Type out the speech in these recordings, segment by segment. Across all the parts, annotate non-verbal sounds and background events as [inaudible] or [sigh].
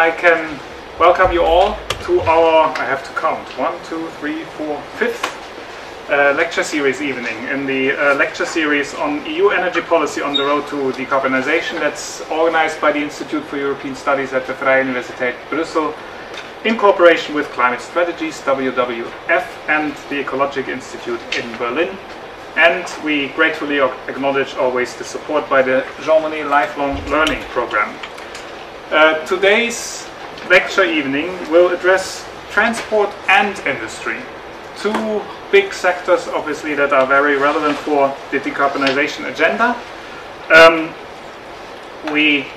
I can welcome you all to our, I have to count, one, two, three, four, fifth uh, lecture series evening in the uh, lecture series on EU energy policy on the road to decarbonization that's organized by the Institute for European Studies at the Vrije Universiteit Brussels in cooperation with Climate Strategies, WWF, and the Ecologic Institute in Berlin. And we gratefully acknowledge always the support by the Jean Monnet Lifelong Learning Program. Uh, today's lecture evening will address transport and industry, two big sectors obviously that are very relevant for the decarbonization agenda. Um, we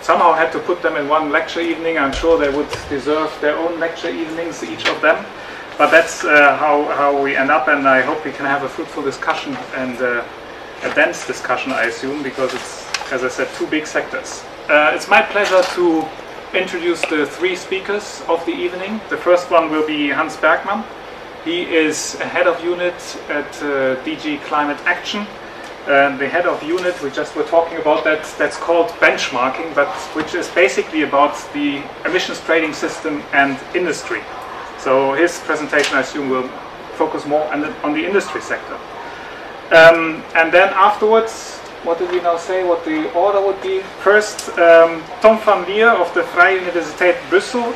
somehow had to put them in one lecture evening. I'm sure they would deserve their own lecture evenings, each of them. But that's uh, how, how we end up, and I hope we can have a fruitful discussion and uh, a dense discussion, I assume, because it's, as I said, two big sectors. Uh, it's my pleasure to introduce the three speakers of the evening. The first one will be Hans Bergman. He is a head of unit at uh, DG Climate Action. Uh, the head of unit, we just were talking about that, that's called benchmarking, but which is basically about the emissions trading system and industry. So his presentation, I assume, will focus more on the, on the industry sector. Um, and then afterwards, what did we now say, what the order would be? First, um, Tom van Lier of the Vrije Universiteit Brussel,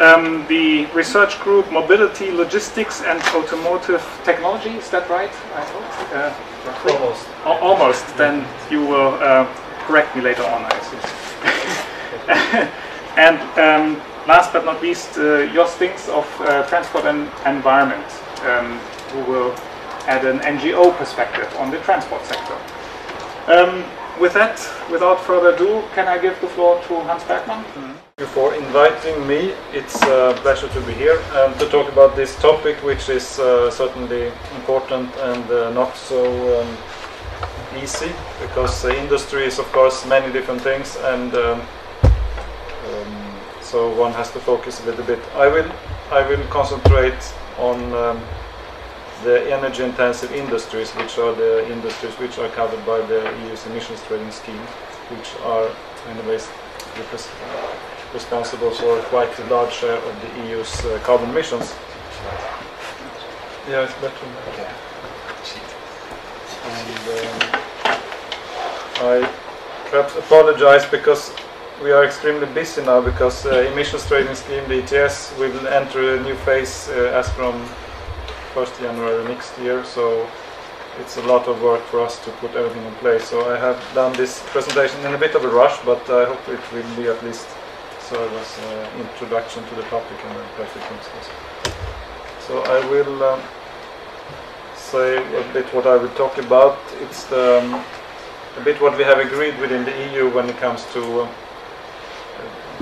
um, the research group Mobility, Logistics and Automotive Technology, is that right? I hope. Uh, almost. almost, then you will uh, correct me later on, I assume. [laughs] and um, last but not least, uh, Jos Dings of uh, Transport and Environment, um, who will add an NGO perspective on the transport sector. Um, with that, without further ado, can I give the floor to Hans Bergman? Mm -hmm. For inviting me, it's a pleasure to be here and to talk about this topic, which is uh, certainly important and uh, not so um, easy, because the industry is, of course, many different things, and um, so one has to focus a little bit. I will I will concentrate on um, the energy intensive industries, which are the industries which are covered by the EU's emissions trading scheme, which are anyways responsible for quite a large share of the EU's uh, carbon emissions. Yeah, it's better. Okay. And um, I perhaps apologize because we are extremely busy now because uh, emissions trading scheme, the ETS, will enter a new phase uh, as from 1st January next year. So it's a lot of work for us to put everything in place. So I have done this presentation in a bit of a rush, but I hope it will be at least serve as an introduction to the topic and then perfect things. So I will um, say a bit what I will talk about. It's the, um, a bit what we have agreed within the EU when it comes to uh,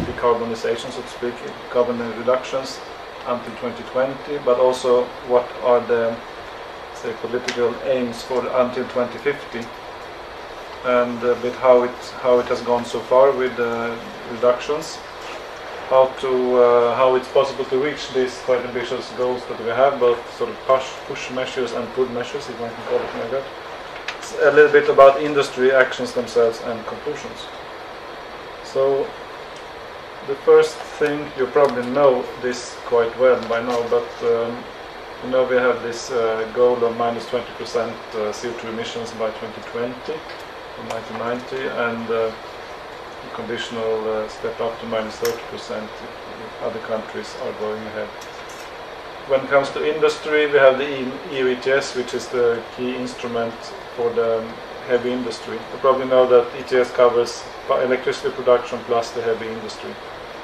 decarbonization, so to speak, carbon reductions until 2020, but also what are the say political aims for until 2050, and a bit how it how it has gone so far with the reductions, how to uh, how it's possible to reach these quite ambitious goals that we have, both sort of push push measures and pull measures, if one can call it like that. It's a little bit about industry actions themselves and conclusions. So the first thing you probably know this quite well by now, but um, you know we have this uh, goal of minus 20% uh, CO2 emissions by 2020 from 1990, and uh, conditional uh, step up to minus 30% if, if other countries are going ahead. When it comes to industry, we have the EU ETS, which is the key instrument for the heavy industry. You probably know that ETS covers electricity production plus the heavy industry.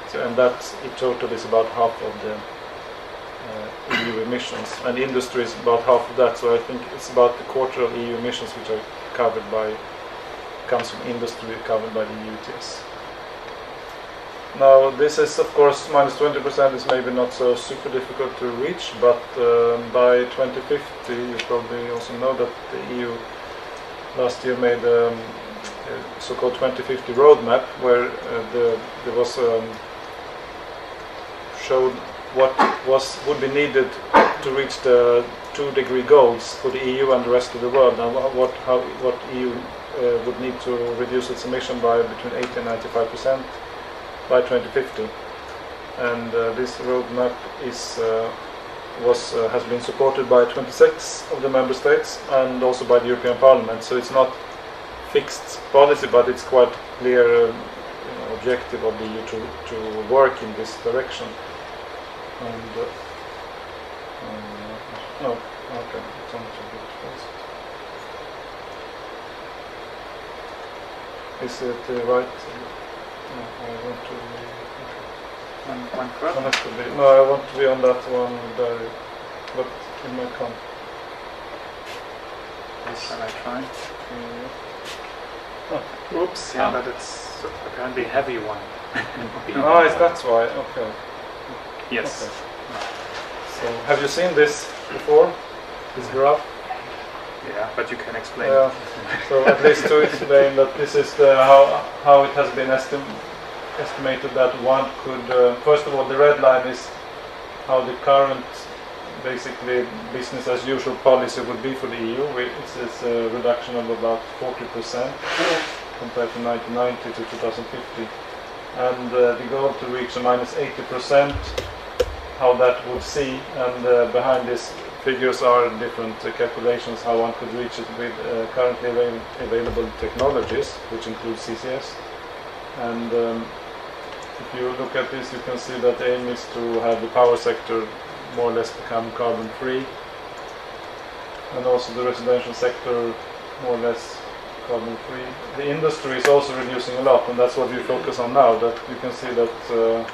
So, and that in total is about half of the uh, EU emissions, and industry is about half of that. So I think it's about a quarter of EU emissions which are covered by comes from industry covered by the EU. Now this is of course minus 20% is maybe not so super difficult to reach, but um, by 2050 you probably also know that the EU last year made um, a so-called 2050 roadmap where uh, the, there was um, showed what was would be needed to reach the two degree goals for the EU and the rest of the world, and what how what EU uh, would need to reduce its emission by between 80 and 95 percent by 2050. And uh, this roadmap is uh, was uh, has been supported by 26 of the member states and also by the European Parliament. So it's not fixed policy, but it's quite clear um, objective of the EU to, to work in this direction. And uh, um, oh, okay, it's on to bit first. Is it uh, right? No, I want to. be Okay. Has to be. No, I want to be on that one there, but it might come. Shall I try? Uh, Oops, yeah, but it's apparently a heavy one. [laughs] Ah, is that's why. Okay. Yes. Okay. So, have you seen this before? This graph? Yeah, but you can explain. Yeah. So at least to explain that this is the, how how it has been estim estimated that one could. Uh, first of all, the red line is how the current, basically business as usual policy would be for the EU. We- It's, it's a reduction of about 40 percent compared to 1990 to 2050, and uh, the goal to reach a minus minus 80 percent. How that would see, and uh, behind this figures are different uh, calculations how one could reach it with currently avail- available technologies, which include CCS. And um, if you look at this, you can see that the aim is to have the power sector more or less become carbon free, and also the residential sector more or less carbon free. The industry is also reducing a lot, and that's what we focus on now. That you can see that. Uh,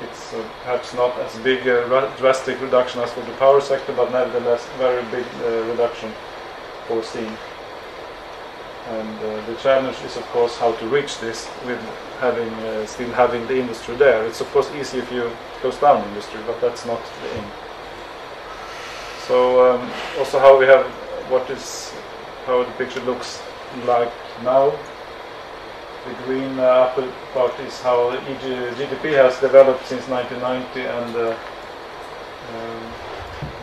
it's uh, perhaps not as big a ra- drastic reduction as for the power sector, but nevertheless very big uh, reduction foreseen. And uh, the challenge is, of course, how to reach this with having uh, still having the industry there. It's of course easy if you close down industry, but that's not the aim. So um, also how we have what is how the picture looks like now the green uh, upper part is how GDP has developed since 1990 and uh, um,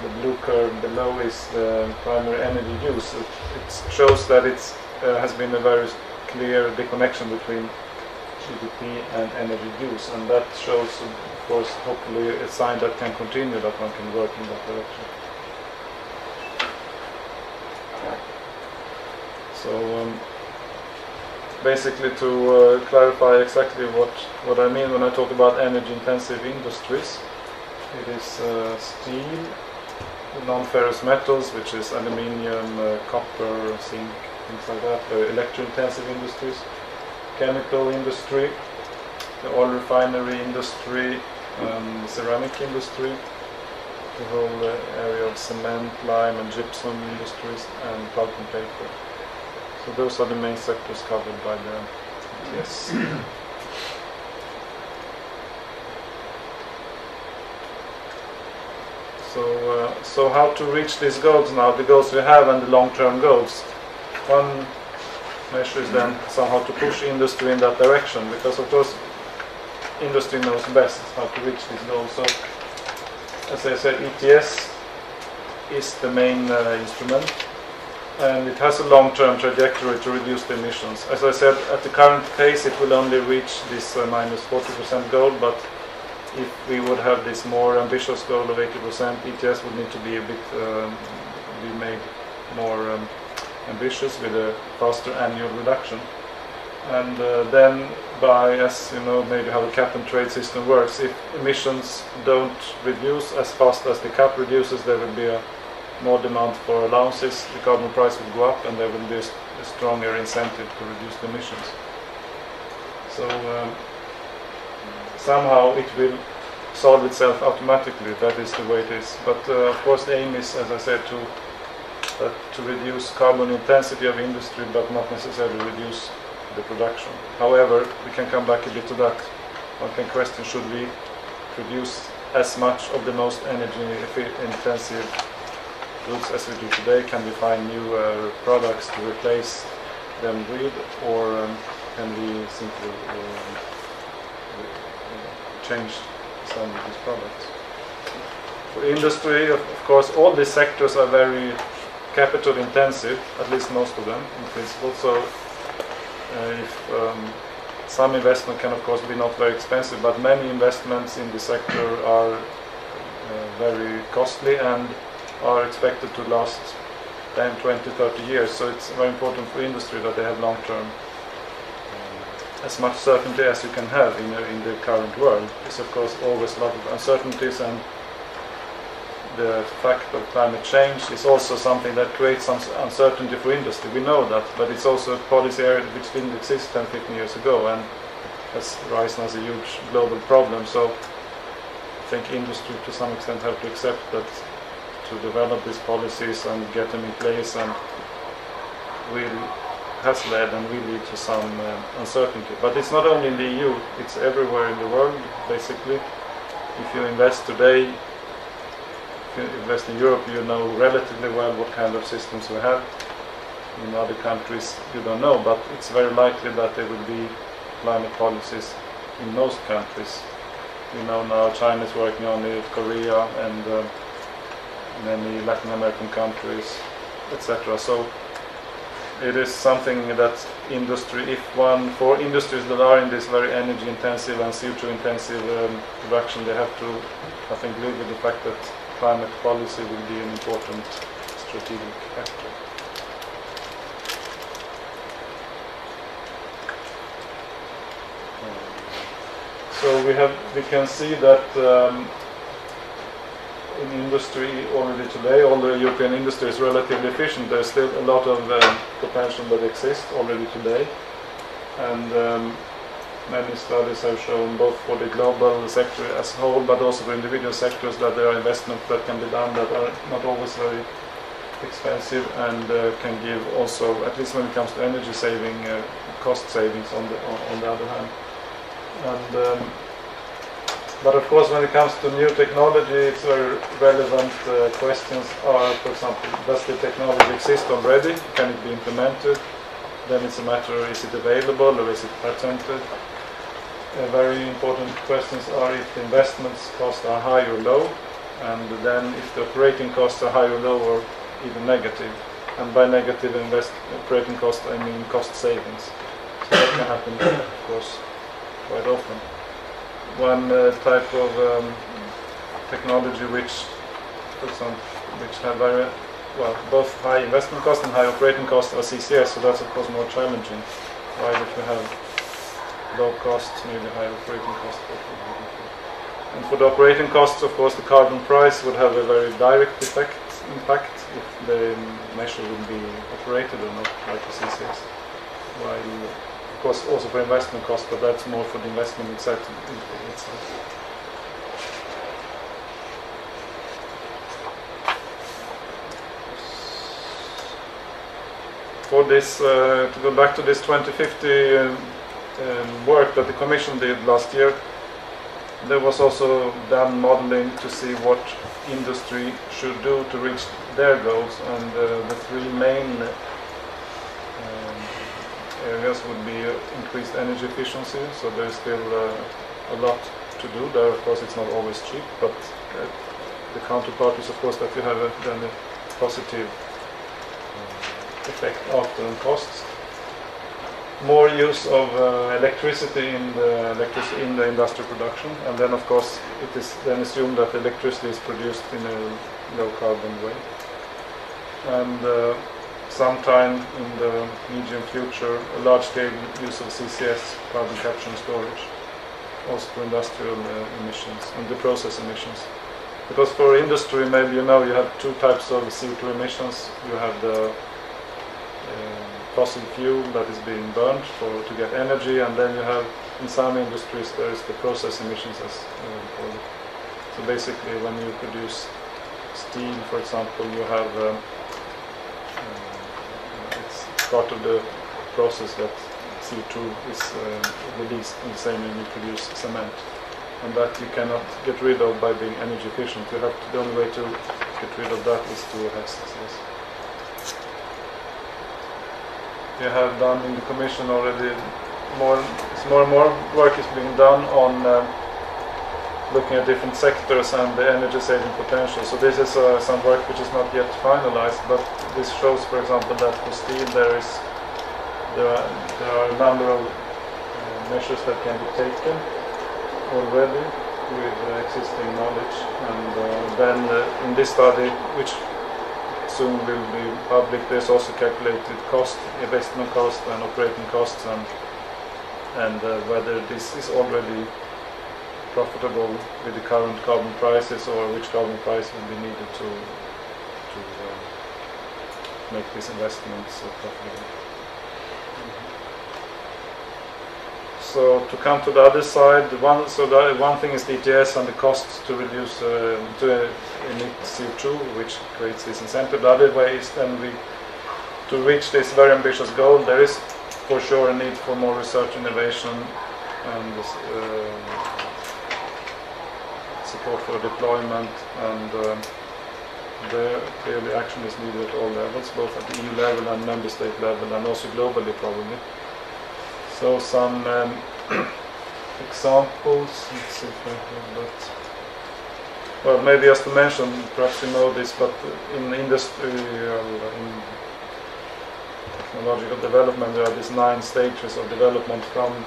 the blue curve below is the primary energy use. It, it shows that it uh, has been a very clear disconnection between GDP and energy use and that shows of course hopefully a sign that can continue that one can work in that direction. So um, basically to uh, clarify exactly what, what I mean when I talk about energy intensive industries. It is uh, steel, non-ferrous metals, which is aluminium, uh, copper, zinc, things like that, uh, electro-intensive industries, chemical industry, the oil refinery industry, um, ceramic industry, the whole uh, area of cement, lime and gypsum industries, and pulp and paper. So those are the main sectors covered by the ETS. [clears throat] so, uh, so how to reach these goals now? The goals we have and the long-term goals. One measure is then somehow to push industry in that direction, because of course, industry knows best how to reach these goals. So, as I said, ETS is the main uh, instrument and it has a long-term trajectory to reduce the emissions. As I said, at the current pace, it will only reach this uh, minus 40% goal, but if we would have this more ambitious goal of 80%, ETS would need to be a bit um, be made more um, ambitious with a faster annual reduction. And uh, then, by as you know, maybe how the cap and trade system works, if emissions don't reduce as fast as the cap reduces, there will be a more demand for allowances, the carbon price will go up and there will be a stronger incentive to reduce the emissions. So um, somehow it will solve itself automatically, that is the way it is. But uh, of course the aim is, as I said, to, uh, to reduce carbon intensity of industry but not necessarily reduce the production. However, we can come back a bit to that. One can question should we produce as much of the most energy intensive goods as we do today? Can we find new uh, products to replace them with, or um, can we simply um, uh, change some of these products? For industry, of, course, all these sectors are very capital intensive, at least most of them in principle. So, uh, if um, some investment can of course be not very expensive, but many investments in the sector are uh, very costly and are expected to last 10, 20, 30 years. So it's very important for industry that they have long-term um, as much certainty as you can have in, in the current world. It's of course always a lot of uncertainties and the fact of climate change is also something that creates some uncertainty for industry. We know that, but it's also a policy area which didn't exist 10, 15 years ago and has risen as a huge global problem. So I think industry to some extent have to accept that to develop these policies and get them in place and will has led and will lead to some uh, uncertainty. But it's not only in the EU, it's everywhere in the world basically. If you invest today, if you invest in Europe, you know relatively well what kind of systems we have. In other countries, you don't know, but it's very likely that there will be climate policies in most countries. You know now China is working on it, Korea, and uh, many Latin American countries, etc. So it is something that industry, if one, for industries that are in this very energy intensive and CO2 intensive um, production, they have to, I think, live with the fact that climate policy will be an important strategic factor. Um, so we have, we can see that um, in industry already today, although European industry is relatively efficient, there's still a lot of uh, potential that exists already today. And um, many studies have shown both for the global sector as a whole, but also for individual sectors that there are investments that can be done that are not always very expensive and uh, can give also, at least when it comes to energy saving, uh, cost savings on the, on, the other hand. And um, but of course, when it comes to new technology, it's very relevant uh, questions are, for example, does the technology exist already? Can it be implemented? Then it's a matter, of is it available or is it patented? Uh, very important questions are if the investments costs are high or low, and then if the operating costs are high or low or even negative. And by negative invest operating cost, I mean cost savings. So that can happen, of course, quite often one uh, type of um, technology which, for example, which have very well both high investment cost and high operating cost are CCS. So that's of course more challenging. While if you have low costs, maybe high operating cost. And for the operating costs, of course, the carbon price would have a very direct effect impact if the measure would be operated or not, like the CCS. While of course also for investment cost, but that's more for the investment itself. For this, uh, to go back to this 2050 um, um, work that the Commission did last year, there was also done modeling to see what industry should do to reach their goals, and uh, the three main areas would be increased energy efficiency, so there's still uh, a lot to do there. Of course, it's not always cheap, but uh, the counterpart is, of course, that you have a, then a positive effect after on costs. More use of uh, electricity in the electricity in the industrial production, and then, of course, it is then assumed that electricity is produced in a low carbon way. And uh, sometime in the medium future a large-scale use of CCS, carbon capture and storage, also for industrial uh, emissions and the process emissions. Because for industry, maybe you know you have two types of CO2 emissions. You have the fossil fuel that is being burned for to get energy, and then you have in some industries there is the process emissions as uh. So basically, when you produce steel, for example, you have um, part of the process that CO2 is uh, released in the same way you produce cement. And that you cannot get rid of by being energy efficient. You have to, the only way to get rid of that is to have CCS. You have done in the Commission already more, more and more work is being done on uh, looking at different sectors and the energy saving potential. So this is uh, some work which is not yet finalized, but this shows, for example, that for steel there is there are, there are a number of uh, measures that can be taken already with uh, existing knowledge. And uh, then uh, in this study, which soon will be public, there's also calculated cost, investment cost and operating costs and, and uh, whether this is already profitable with the current carbon prices or which carbon price will be needed to, to uh, make these investments uh, profitable. So to come to the other side, the one so the one thing is the ETS and the costs to reduce uh, to emit CO2, which creates this incentive. The other way is then we to reach this very ambitious goal. There is for sure a need for more research, innovation, and uh, support for deployment, and um, there clearly action is needed at all levels, both at the EU level and member state level, and also globally probably. So some um, [clears throat] examples. Let's see if I have that. Well, maybe just to mention, perhaps you know this, but in industry, uh, in technological development, there are these nine stages of development from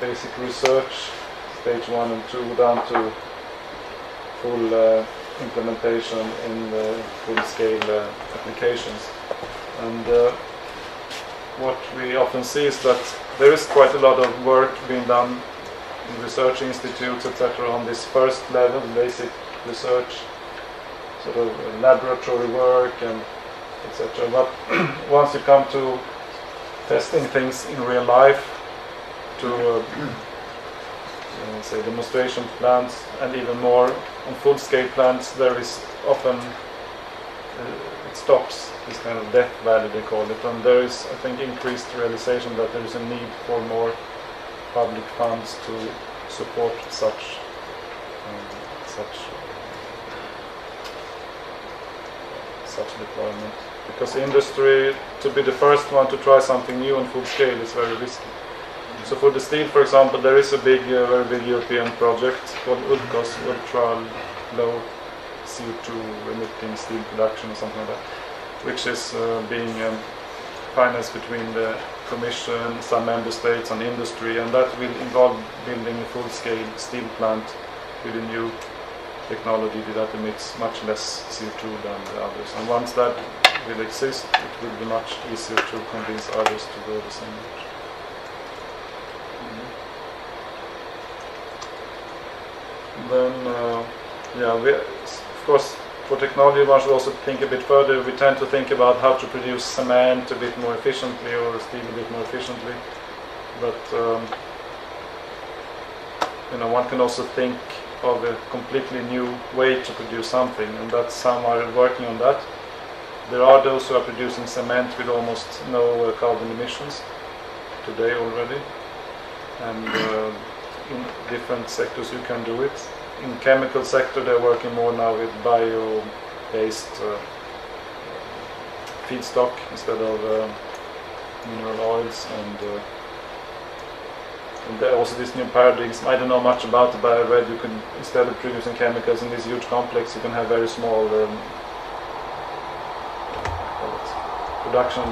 basic research, stage one and two, down to full uh, implementation in full-scale uh, applications. And uh, what we often see is that there is quite a lot of work being done in research institutes, etc., on this first level, basic research, sort of laboratory work and etc. But [clears throat] once you come to testing things in real life, to uh, [clears throat] say demonstration plants, and even more on full-scale plants, there is often uh, stops this kind of death valley they call it, and there is I think increased realization that there is a need for more public funds to support such um, such such deployment because industry to be the first one to try something new on full scale is very risky. So for the steel, for example, there is a big, uh, very big European project called ULCOS, Ultra Low CO2 emitting steel production or something like that, which is uh, being um, financed between the Commission, some member states and industry, and that will involve building a full-scale steel plant with a new technology that emits much less CO2 than the others. And once that will exist, it will be much easier to convince others to go the same route. Then, uh, yeah, we, course, for technology, one should also think a bit further. We tend to think about how to produce cement a bit more efficiently or steel a bit more efficiently. But, um, you know, one can also think of a completely new way to produce something, and that some are working on that. There are those who are producing cement with almost no uh, carbon emissions today already, and uh, in different sectors you can do it. In chemical sector, they're working more now with bio-based uh, feedstock instead of uh, mineral oils and. Uh, and there also these new paradigms. I don't know much about it, but I read you can instead of producing chemicals in this huge complex, you can have very small um, production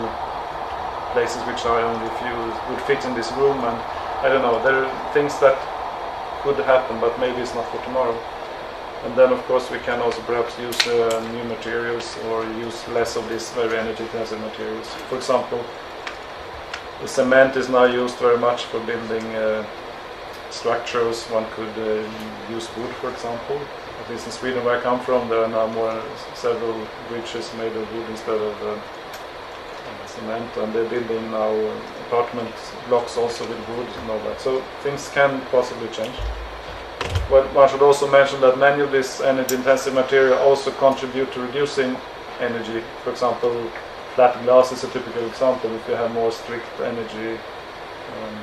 places which are only few would fit in this room. And I don't know, there are things that could happen, but maybe it's not for tomorrow. And then, of course, we can also perhaps use uh, new materials or use less of these very energy-intensive materials. For example, the cement is now used very much for building uh, structures. One could uh, use wood, for example. At least in Sweden, where I come from, there are now more several bridges made of wood instead of uh, cement, and they're building now apartment blocks also with wood and all that. So things can possibly change. Well, one should also mention that many of these energy-intensive material also contribute to reducing energy. For example, flat glass is a typical example. If you have more strict energy um,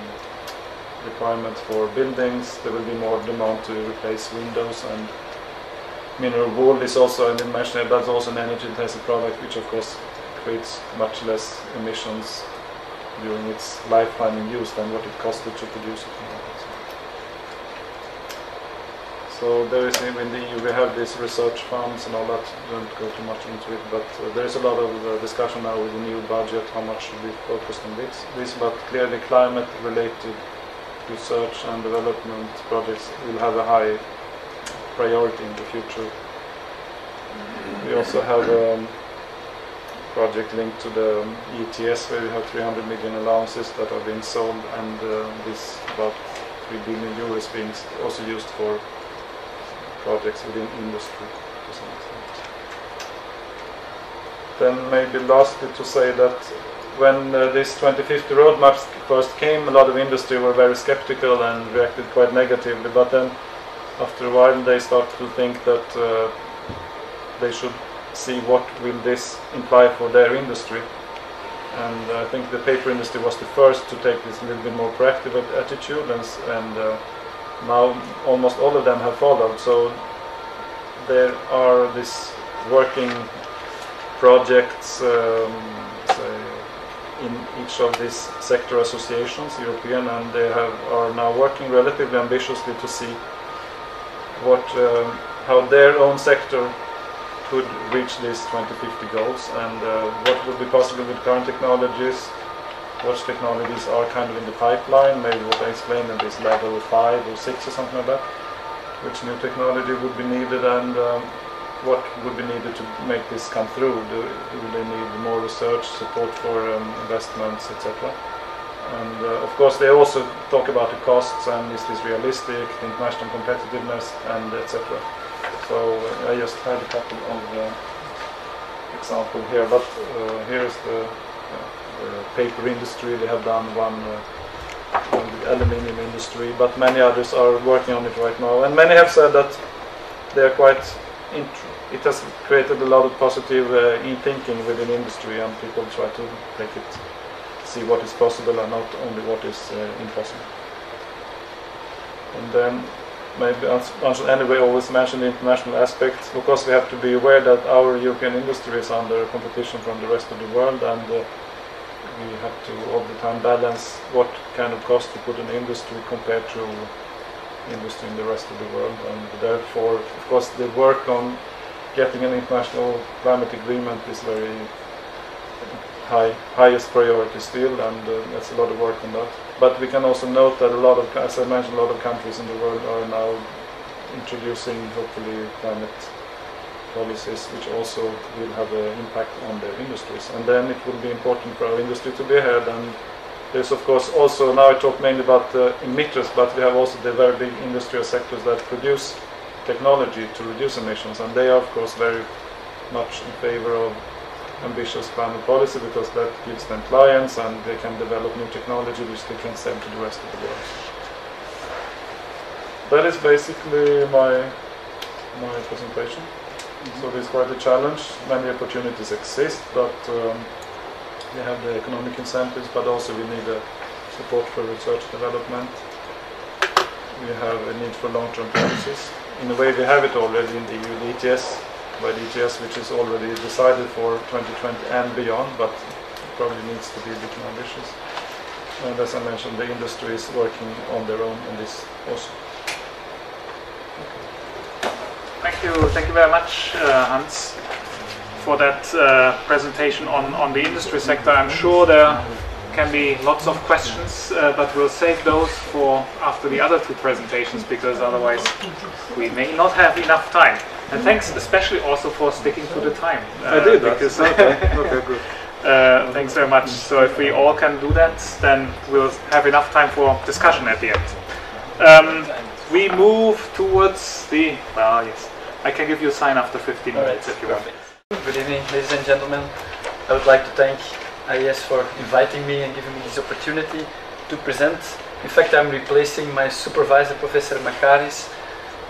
requirements for buildings, there will be more demand to replace windows and mineral wool is also, I didn't mention it, that's also an energy intensive product which of course creates much less emissions during its lifetime in use than what it costed to produce it. So there is in the we have these research funds and all that. Don't go too much into it, but uh, there is a lot of uh, discussion now with the new budget how much should be focused on this. This, but clearly climate-related research and development projects will have a high priority in the future. We also have a project linked to the ETS where we have 300 million allowances that are being sold and uh, this about 3 billion euros being also used for projects within industry to some extent. Then maybe lastly to say that when uh, this 2050 roadmap first came, a lot of industry were very skeptical and reacted quite negatively. But then, after a while, they start to think that uh, they should see what will this imply for their industry. And I think the paper industry was the first to take this little bit more proactive attitude, and, and uh, now almost all of them have followed. So there are these working projects. Um, in each of these sector associations, European, and they have, are now working relatively ambitiously to see what, um, how their own sector could reach these 2050 goals and uh, what would be possible with current technologies, which technologies are kind of in the pipeline, maybe what I explained in this level 5 or 6 or something like that, which new technology would be needed and um, what would be needed to make this come through? Do, do they need more research, support for um, investments, etc.? And uh, of course, they also talk about the costs and is this realistic, the international competitiveness, and etc. So I just had a couple of uh, examples here, but uh, here is the, the, paper industry. They have done one. Uh, the aluminium industry, but many others are working on it right now, and many have said that they are quite it has created a lot of positive uh, in thinking within industry, and people try to take it, see what is possible and not only what is uh, impossible. And then maybe should anyway always mention the international aspects because we have to be aware that our European industry is under competition from the rest of the world and uh, we have to all the time balance what kind of cost to put in industry compared to industry in the rest of the world. And therefore of course the work on getting an international climate agreement is very high highest priority still and uh, that's a lot of work on that but we can also note that a lot of as I mentioned a lot of countries in the world are now introducing hopefully climate policies which also will have an impact on their industries. And then it will be important for our industry to be ahead. And there's of course also, now I talk mainly about the emitters, but we have also the very big industrial sectors that produce technology to reduce emissions, and they are of course very much in favor of ambitious climate policy because that gives them clients and they can develop new technology which they can sell to the rest of the world. That is basically my my presentation. Mm -hmm. So it's quite a challenge. Many opportunities exist, but um, we have the economic incentives, but also we need a support for research development. We have a need for long-term policies. In a way, we have it already in the EU, ETS, by ETS, which is already decided for 2020 and beyond, but probably needs to be a bit more ambitious. And as I mentioned, the industry is working on their own on this also. Thank you, thank you very much, uh, Hans for that uh, presentation on, on the industry sector. I'm sure there can be lots of questions, uh, but we'll save those for after the other two presentations because otherwise we may not have enough time. And thanks especially also for sticking to the time. Uh, I did, because okay. [laughs] okay, good. Uh, thanks very much. So if we all can do that, then we'll have enough time for discussion at the end. Um, we move towards the, well, yes, I can give you a sign after 15 minutes right. if you want. Good evening, ladies and gentlemen. I would like to thank IES for inviting me and giving me this opportunity to present. In fact, I'm replacing my supervisor, Professor Macharis,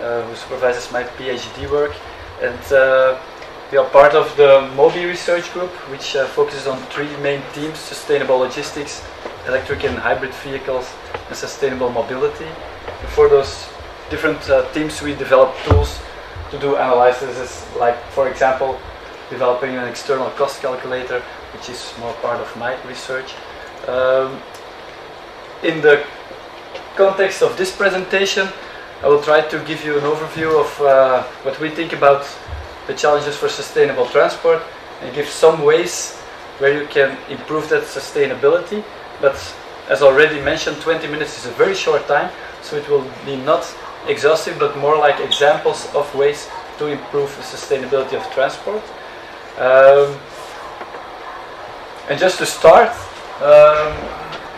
uh, who supervises my PhD work. And uh, we are part of the MOBI research group, which uh, focuses on three main themes, sustainable logistics, electric and hybrid vehicles, and sustainable mobility. And for those different uh, themes, we develop tools to do analyses, like, for example, developing an external cost calculator, which is more part of my research. Um, in the context of this presentation, I will try to give you an overview of uh, what we think about the challenges for sustainable transport and give some ways where you can improve that sustainability. But as already mentioned, 20 minutes is a very short time, so it will be not exhaustive, but more like examples of ways to improve the sustainability of transport. Um, and just to start, um,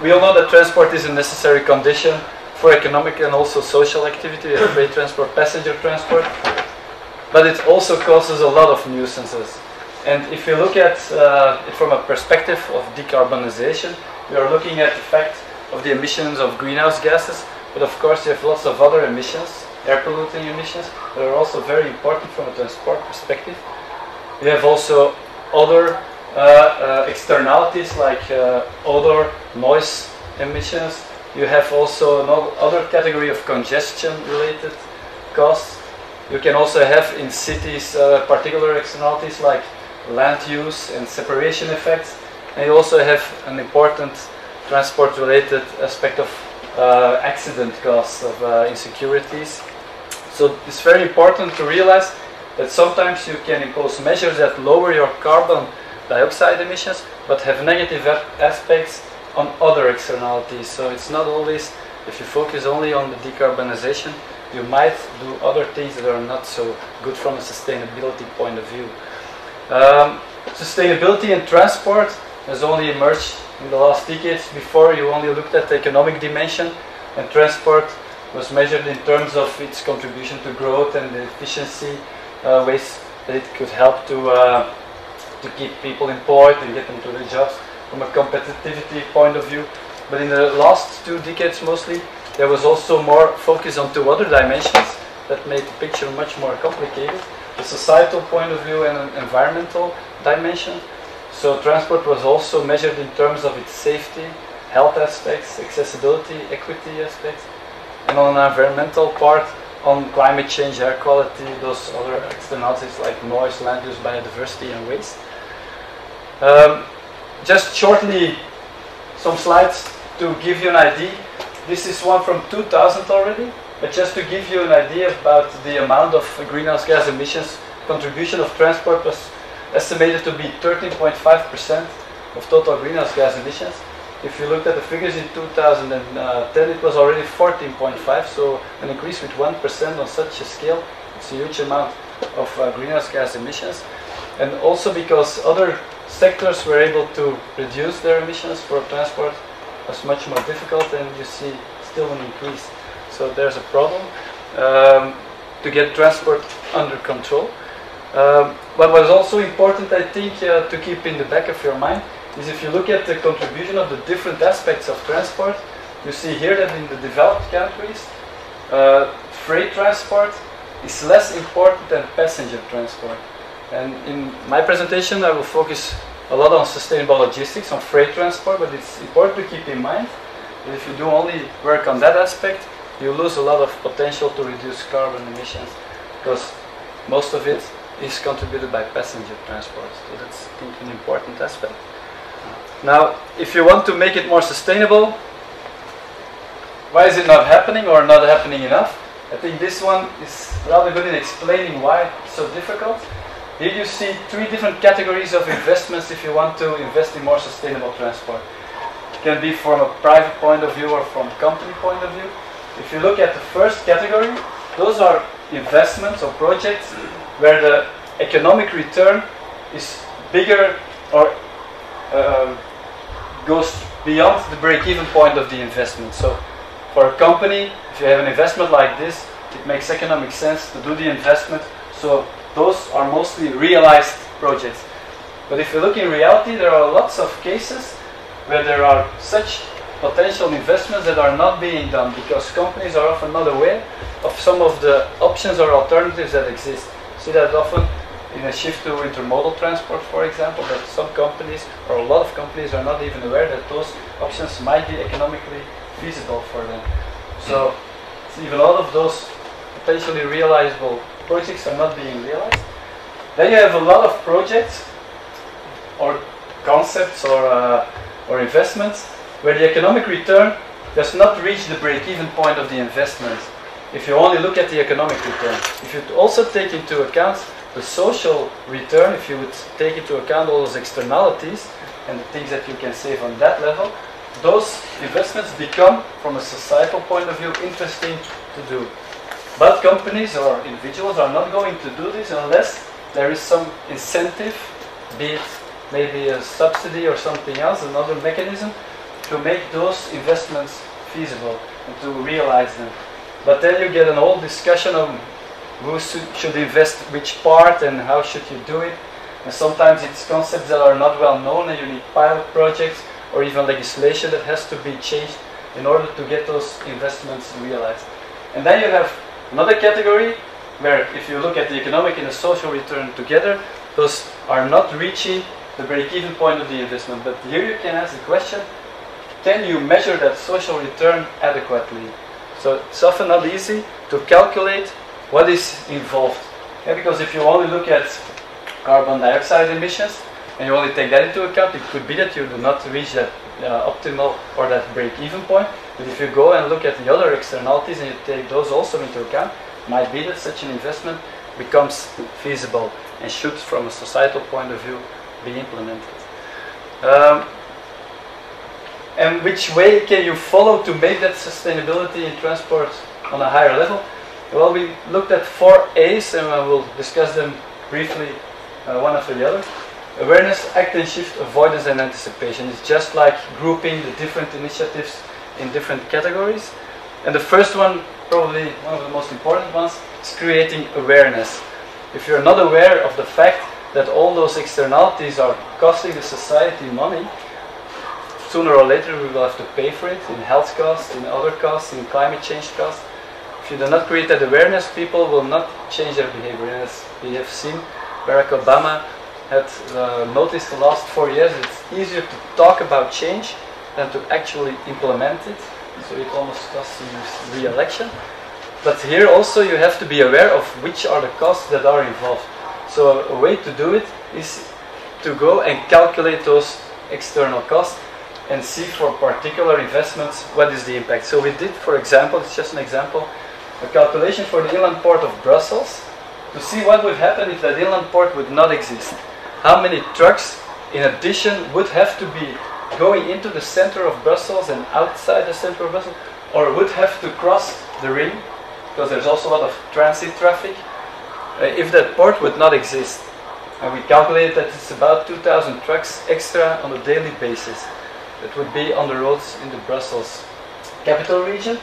we all know that transport is a necessary condition for economic and also social activity, freight transport, passenger transport, but it also causes a lot of nuisances. And if you look at uh, it from a perspective of decarbonization, we are looking at the fact of the emissions of greenhouse gases, but of course you have lots of other emissions, air polluting emissions, that are also very important from a transport perspective. We have also other externalities like uh, odor, noise emissions. You have also another category of congestion related costs. You can also have in cities uh, particular externalities like land use and separation effects. And you also have an important transport related aspect of uh, accident costs, of uh, insecurities. So it's very important to realize that sometimes you can impose measures that lower your carbon dioxide emissions but have negative aspects on other externalities. So it's not always, if you focus only on the decarbonization, you might do other things that are not so good from a sustainability point of view. Um, sustainability in transport has only emerged in the last decades. Before, you only looked at the economic dimension, and transport was measured in terms of its contribution to growth and the efficiency uh, ways that it could help to uh, to keep people employed and get them to their jobs from a competitivity point of view. But in the last two decades, mostly, there was also more focus on two other dimensions that made the picture much more complicated the societal point of view and an environmental dimension. So transport was also measured in terms of its safety, health aspects, accessibility, equity aspects, and on an environmental part, on climate change, air quality, those other externalities like noise, land use, biodiversity, and waste. Um, just shortly, some slides to give you an idea. This is one from 2000 already. But just to give you an idea about the amount of greenhouse gas emissions, contribution of transport was estimated to be 13.5% of total greenhouse gas emissions. If you looked at the figures in 2010, it was already 14.5, so an increase with 1% on such a scale. It's a huge amount of uh, greenhouse gas emissions. And also because other sectors were able to reduce their emissions for transport was much more difficult and you see still an increase. So there's a problem um, to get transport under control. Um, but what is also important, I think, uh, to keep in the back of your mind is if you look at the contribution of the different aspects of transport, you see here that in the developed countries, uh, freight transport is less important than passenger transport. And in my presentation, I will focus a lot on sustainable logistics, on freight transport, but it's important to keep in mind that if you do only work on that aspect, you lose a lot of potential to reduce carbon emissions because most of it is contributed by passenger transport. So that's an important aspect. Now, if you want to make it more sustainable, why is it not happening or not happening enough? I think this one is rather good in explaining why it's so difficult. Here you see three different categories of investments if you want to invest in more sustainable transport. It can be from a private point of view or from a company point of view. If you look at the first category, those are investments or projects where the economic return is bigger or uh, goes beyond the break-even point of the investment. So for a company, if you have an investment like this, it makes economic sense to do the investment. So those are mostly realized projects. But if you look in reality, there are lots of cases where there are such potential investments that are not being done because companies are often not aware of some of the options or alternatives that exist. See that often in a shift to intermodal transport, for example, that some companies or a lot of companies are not even aware that those options might be economically feasible for them. So even all of those potentially realizable projects are not being realized. Then you have a lot of projects or concepts or, uh, or investments where the economic return does not reach the break-even point of the investment. If you only look at the economic return, if you also take into account the social return, if you would take into account all those externalities and the things that you can save on that level, those investments become, from a societal point of view, interesting to do. But companies or individuals are not going to do this unless there is some incentive, be it maybe a subsidy or something else, another mechanism, to make those investments feasible and to realize them. But then you get an whole discussion of who should invest which part and how should you do it. And sometimes it's concepts that are not well known and you need pilot projects or even legislation that has to be changed in order to get those investments realized. And then you have another category where if you look at the economic and the social return together, those are not reaching the break-even point of the investment. But here you can ask the question, can you measure that social return adequately? So it's often not easy to calculate what is involved. Yeah, because if you only look at carbon dioxide emissions and you only take that into account, it could be that you do not reach that uh, optimal or that break-even point. But if you go and look at the other externalities and you take those also into account, might be that such an investment becomes feasible and should, from a societal point of view, be implemented. Um, and which way can you follow to make that sustainability in transport on a higher level? Well, we looked at four A's and I will discuss them briefly uh, one after the other. Awareness, act and shift, avoidance and anticipation. It's just like grouping the different initiatives in different categories. And the first one, probably one of the most important ones, is creating awareness. If you're not aware of the fact that all those externalities are costing the society money, sooner or later we will have to pay for it in health costs, in other costs, in climate change costs. If you do not create that awareness, people will not change their behavior. And as we have seen, Barack Obama had uh, noticed the last four years it's easier to talk about change than to actually implement it. So it almost costs you re-election. But here also you have to be aware of which are the costs that are involved. So a way to do it is to go and calculate those external costs and see for particular investments what is the impact. So we did, for example, it's just an example, a calculation for the inland port of Brussels to see what would happen if that inland port would not exist. How many trucks, in addition, would have to be going into the center of Brussels and outside the center of Brussels, or would have to cross the ring, because there's also a lot of transit traffic, uh, if that port would not exist. And we calculated that it's about 2,000 trucks extra on a daily basis that would be on the roads in the Brussels capital region.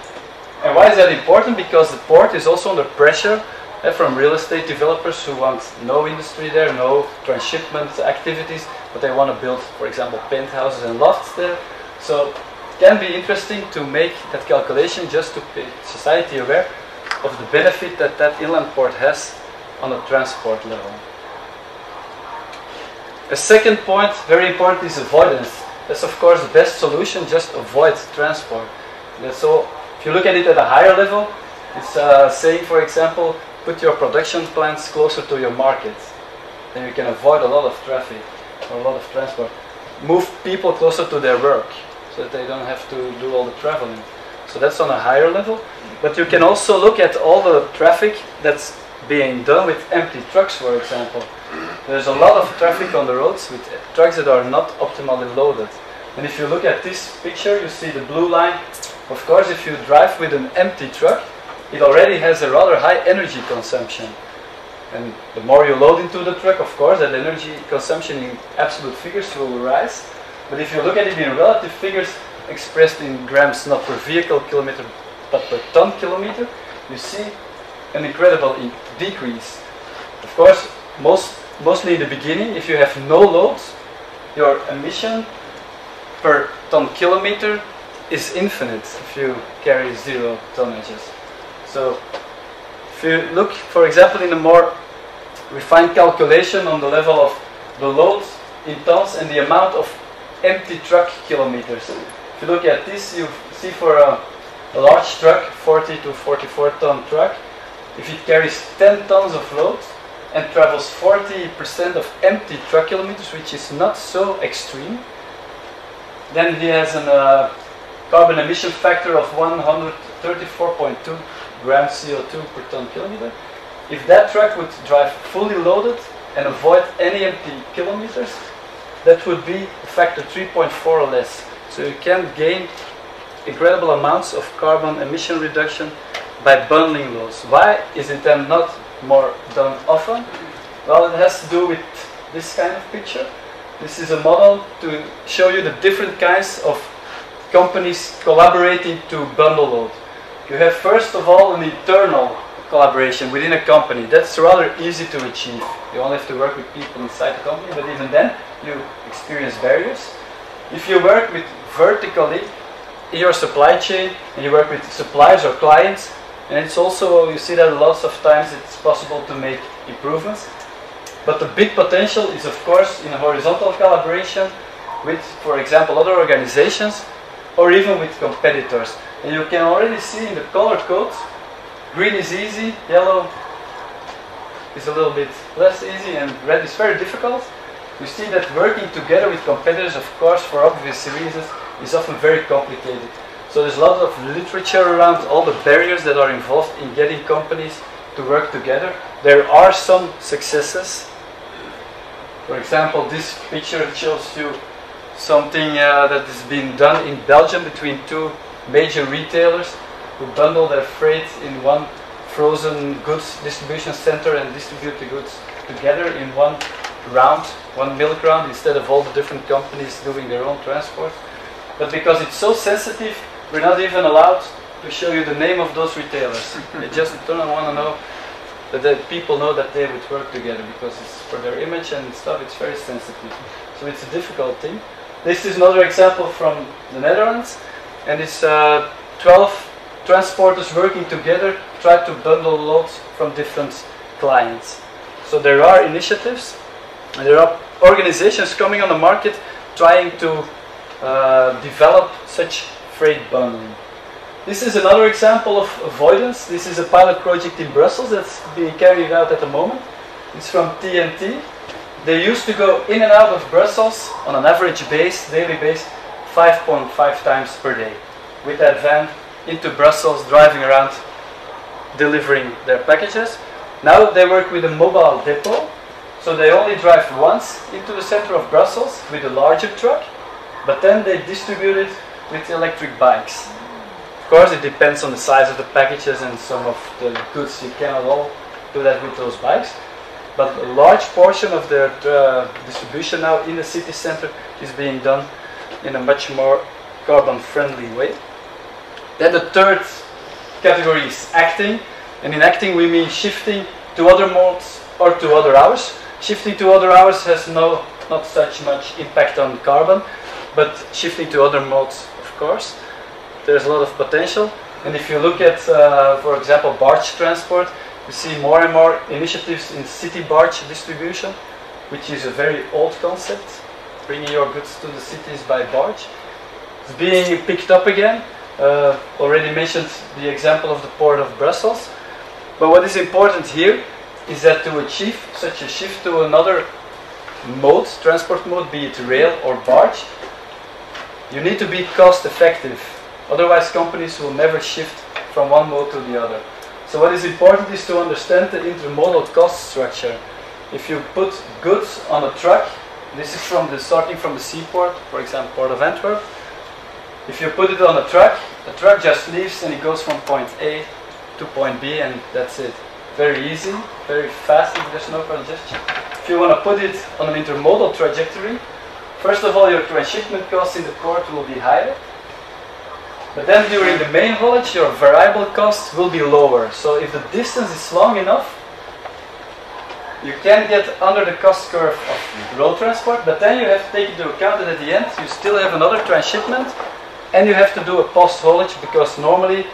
And why is that important? Because the port is also under pressure uh, from real estate developers who want no industry there, no transshipment activities, but they want to build, for example, penthouses and lofts there. So it can be interesting to make that calculation just to make society aware of the benefit that that inland port has on a transport level. A second point, very important, is avoidance. That's of course the best solution, just avoid transport. That's all. If you look at it at a higher level, it's uh, saying, for example, put your production plants closer to your markets. Then you can avoid a lot of traffic a lot of transport. Move people closer to their work so that they don't have to do all the traveling. So that's on a higher level. But you can also look at all the traffic that's being done with empty trucks, for example. There's a lot of traffic on the roads with trucks that are not optimally loaded. And if you look at this picture, you see the blue line. Of course, if you drive with an empty truck, it already has a rather high energy consumption. And the more you load into the truck, of course, that energy consumption in absolute figures will rise. But if you look at it in relative figures expressed in grams not per vehicle kilometer but per ton kilometer, you see an incredible decrease. Of course, most, mostly in the beginning, if you have no loads, your emission per ton kilometer is infinite if you carry zero tonnages. So if you look, for example, in a more refined calculation on the level of the load in tons and the amount of empty truck kilometers. If you look at this, you see for a, a large truck, 40 to 44 ton truck, if it carries 10 tons of load and travels 40% of empty truck kilometers, which is not so extreme, then he has a uh, carbon emission factor of 134.2 grams CO2 per ton kilometer. If that truck would drive fully loaded and avoid any empty kilometers, that would be a factor 3.4 or less. So you can gain incredible amounts of carbon emission reduction by bundling loads. Why is it then not more done often? Well, it has to do with this kind of picture. This is a model to show you the different kinds of companies collaborating to bundle load. You have first of all an internal collaboration within a company. That's rather easy to achieve. You only have to work with people inside the company, but even then you experience barriers. If you work with vertically in your supply chain and you work with suppliers or clients, and it's also you see that lots of times it's possible to make improvements. But the big potential is of course in horizontal collaboration with, for example, other organizations or even with competitors. And you can already see in the color codes Green is easy, yellow is a little bit less easy, and red is very difficult. You see that working together with competitors, of course, for obvious reasons, is often very complicated. So there's a lot of literature around all the barriers that are involved in getting companies to work together. There are some successes. For example, this picture shows you something uh, that has been done in Belgium between two major retailers who bundle their freight in one frozen goods distribution center and distribute the goods together in one round, one milk round, instead of all the different companies doing their own transport. But because it's so sensitive, we're not even allowed to show you the name of those retailers. [laughs] they just don't want to know that the people know that they would work together because it's for their image and stuff, it's very sensitive. So it's a difficult thing. This is another example from the Netherlands, and it's uh, 12 transporters working together try to bundle loads from different clients. So there are initiatives, and there are organizations coming on the market trying to uh, develop such freight bundling. This is another example of avoidance. This is a pilot project in Brussels that's being carried out at the moment. It's from TNT. They used to go in and out of Brussels on an average base, daily base, 5.5 times per day with that van into Brussels, driving around, delivering their packages. Now they work with a mobile depot, so they only drive once into the center of Brussels with a larger truck, but then they distribute it with electric bikes. Of course, it depends on the size of the packages and some of the goods. You cannot all do that with those bikes. But a large portion of their uh, distribution now in the city center is being done in a much more carbon friendly way. Then the third category is acting. And in acting we mean shifting to other modes or to other hours. Shifting to other hours has no not such much impact on carbon, but shifting to other modes, of course, there's a lot of potential. And if you look at, uh, for example, barge transport, you see more and more initiatives in city barge distribution, which is a very old concept, bringing your goods to the cities by barge. It's being picked up again, uh, already mentioned the example of the port of Brussels. But what is important here is that to achieve such a shift to another mode, transport mode, be it rail or barge, you need to be cost effective. Otherwise, companies will never shift from one mode to the other. So what is important is to understand the intermodal cost structure. If you put goods on a truck, this is from the starting from the seaport, for example, Port of Antwerp, if you put it on a truck, the truck just leaves and it goes from point A to point B and that's it. Very easy, very fast if there's no congestion. If you want to put it on an intermodal trajectory, first of all your transshipment costs in the port will be higher. But then during the main haulage your variable costs will be lower. So if the distance is long enough, you can get under the cost curve of road transport, but then you have to take into account that at the end you still have another transshipment and you have to do a post haulage because normally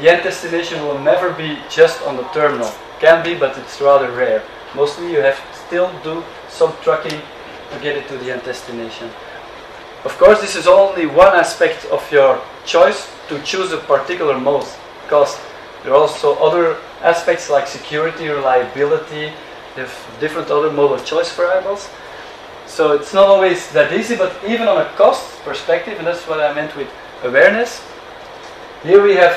the end destination will never be just on the terminal. Can be, but it's rather rare. Mostly you have to still do some trucking to get it to the end destination. Of course, this is only one aspect of your choice to choose a particular mode because there are also other aspects like security, reliability, you have different other mode of choice variables. So it's not always that easy, but even on a cost perspective, and that's what I meant with awareness, here we have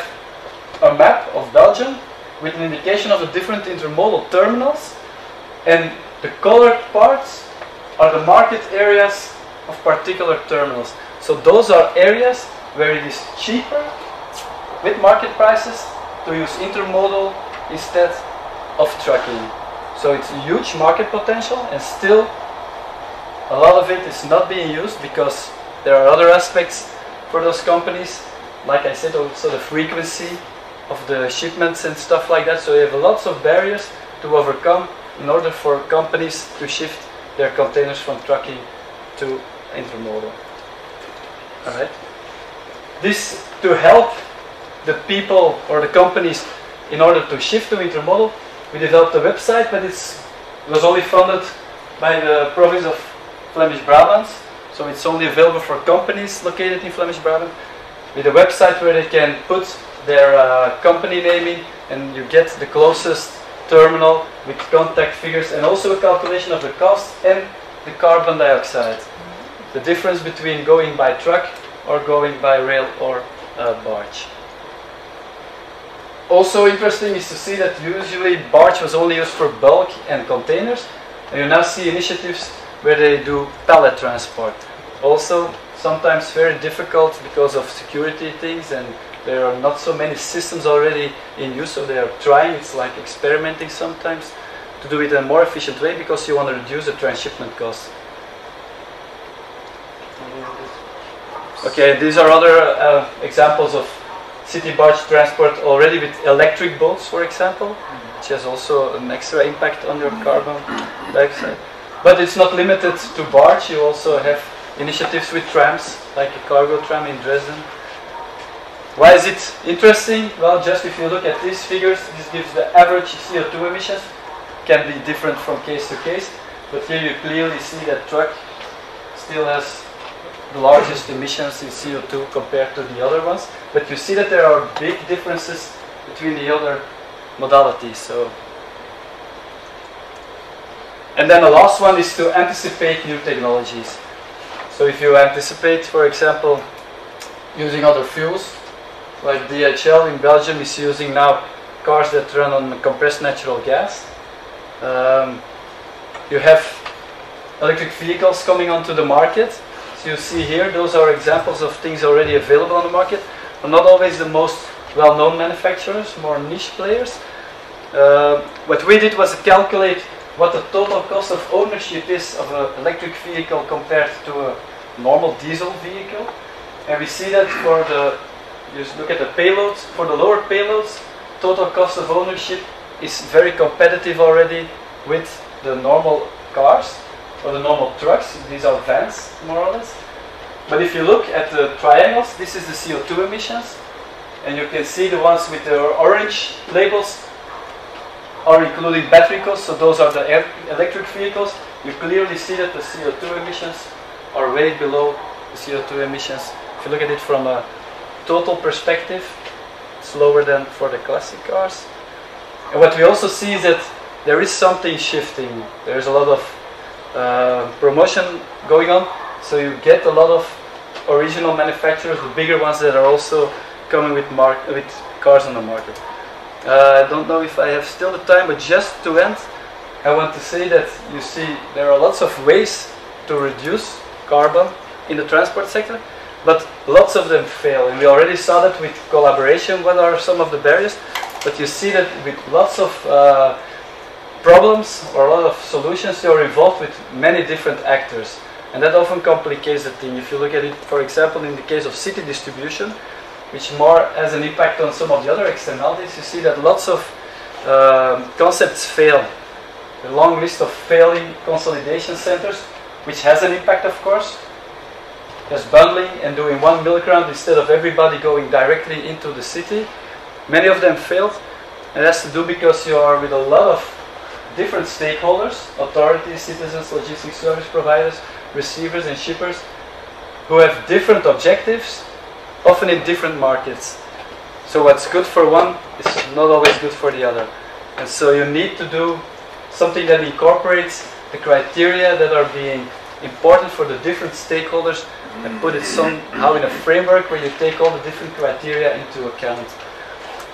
a map of Belgium with an indication of the different intermodal terminals, and the colored parts are the market areas of particular terminals. So those are areas where it is cheaper with market prices to use intermodal instead of trucking. So it's a huge market potential and still a lot of it is not being used because there are other aspects for those companies. Like I said, also the frequency of the shipments and stuff like that. So you have lots of barriers to overcome in order for companies to shift their containers from trucking to intermodal. Alright? This to help the people or the companies in order to shift to intermodal, we developed a website, but it was only funded by the province of Flemish Brabant. So it's only available for companies located in Flemish Brabant with a website where they can put their uh, company name in and you get the closest terminal with contact figures and also a calculation of the cost and the carbon dioxide. The difference between going by truck or going by rail or uh, barge. Also interesting is to see that usually barge was only used for bulk and containers and you now see initiatives where they do pallet transport. Also sometimes very difficult because of security things and there are not so many systems already in use so they are trying, it's like experimenting sometimes to do it in a more efficient way because you want to reduce the transshipment cost. Okay, these are other uh, examples of city barge transport already with electric boats, for example, which has also an extra impact on your carbon dioxide. But it's not limited to barge, you also have initiatives with trams, like a cargo tram in Dresden. Why is it interesting? Well, just if you look at these figures, this gives the average CO2 emissions. Can be different from case to case, but here you clearly see that truck still has the largest emissions in CO2 compared to the other ones. But you see that there are big differences between the other modalities. So, and then the last one is to anticipate new technologies. So if you anticipate, for example, using other fuels, like DHL in Belgium is using now cars that run on compressed natural gas. Um, you have electric vehicles coming onto the market. So you see here, those are examples of things already available on the market. But not always the most well-known manufacturers, more niche players. Uh, what we did was calculate what the total cost of ownership is of an electric vehicle compared to a normal diesel vehicle. And we see that for the, just look at the payloads, for the lower payloads, total cost of ownership is very competitive already with the normal cars or the normal trucks. These are vans, more or less. But if you look at the triangles, this is the CO2 emissions. And you can see the ones with the orange labels are including battery costs, so those are the electric vehicles. You clearly see that the CO2 emissions are way below the CO2 emissions. If you look at it from a total perspective, it's lower than for the classic cars. And what we also see is that there is something shifting. There's a lot of uh, promotion going on, so you get a lot of original manufacturers, the bigger ones that are also coming with, with cars on the market. Uh, I don't know if I have still the time, but just to end, I want to say that you see there are lots of ways to reduce carbon in the transport sector, but lots of them fail. And we already saw that with collaboration, what are some of the barriers, but you see that with lots of uh, problems or a lot of solutions, you are involved with many different actors. And that often complicates the thing. If you look at it, for example, in the case of city distribution, which more has an impact on some of the other externalities, you see that lots of uh, concepts fail. A long list of failing consolidation centers, which has an impact, of course. There's bundling and doing one milk instead of everybody going directly into the city. Many of them failed. It has to do because you are with a lot of different stakeholders, authorities, citizens, logistics service providers, receivers and shippers, who have different objectives often in different markets. So what's good for one is not always good for the other. And so you need to do something that incorporates the criteria that are being important for the different stakeholders and put it somehow in a framework where you take all the different criteria into account.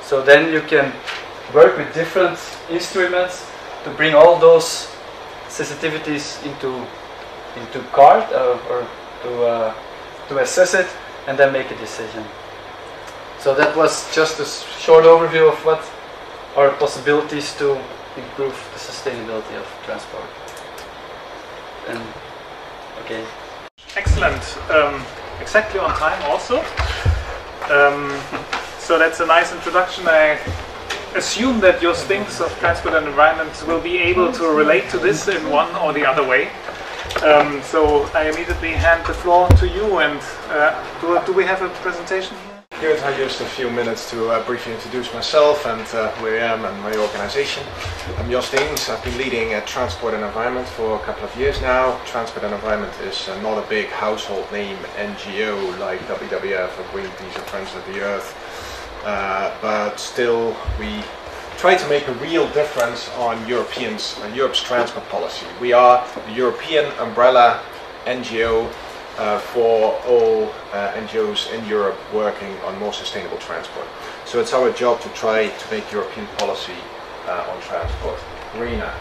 So then you can work with different instruments to bring all those sensitivities into into card uh, or to uh, to assess it, and then make a decision. So that was just a short overview of what are possibilities to improve the sustainability of transport. And okay. Excellent. Um, exactly on time also. Um, so that's a nice introduction. I assume that Jos Dings of transport and environment will be able to relate to this in one or the other way. Um, so I immediately hand the floor to you and uh, do, do we have a presentation here? Good. I just a few minutes to uh, briefly introduce myself and uh, who I am and my organization. I'm Jos Dings. I've been leading uh, Transport and Environment for a couple of years now. Transport and Environment is uh, not a big household name NGO like WWF or Greenpeace or Friends of the Earth, uh, but still we try to make a real difference on Europeans, Europe's transport policy. We are the European umbrella NGO uh, for all uh, NGOs in Europe working on more sustainable transport. So it's our job to try to make European policy uh, on transport greener.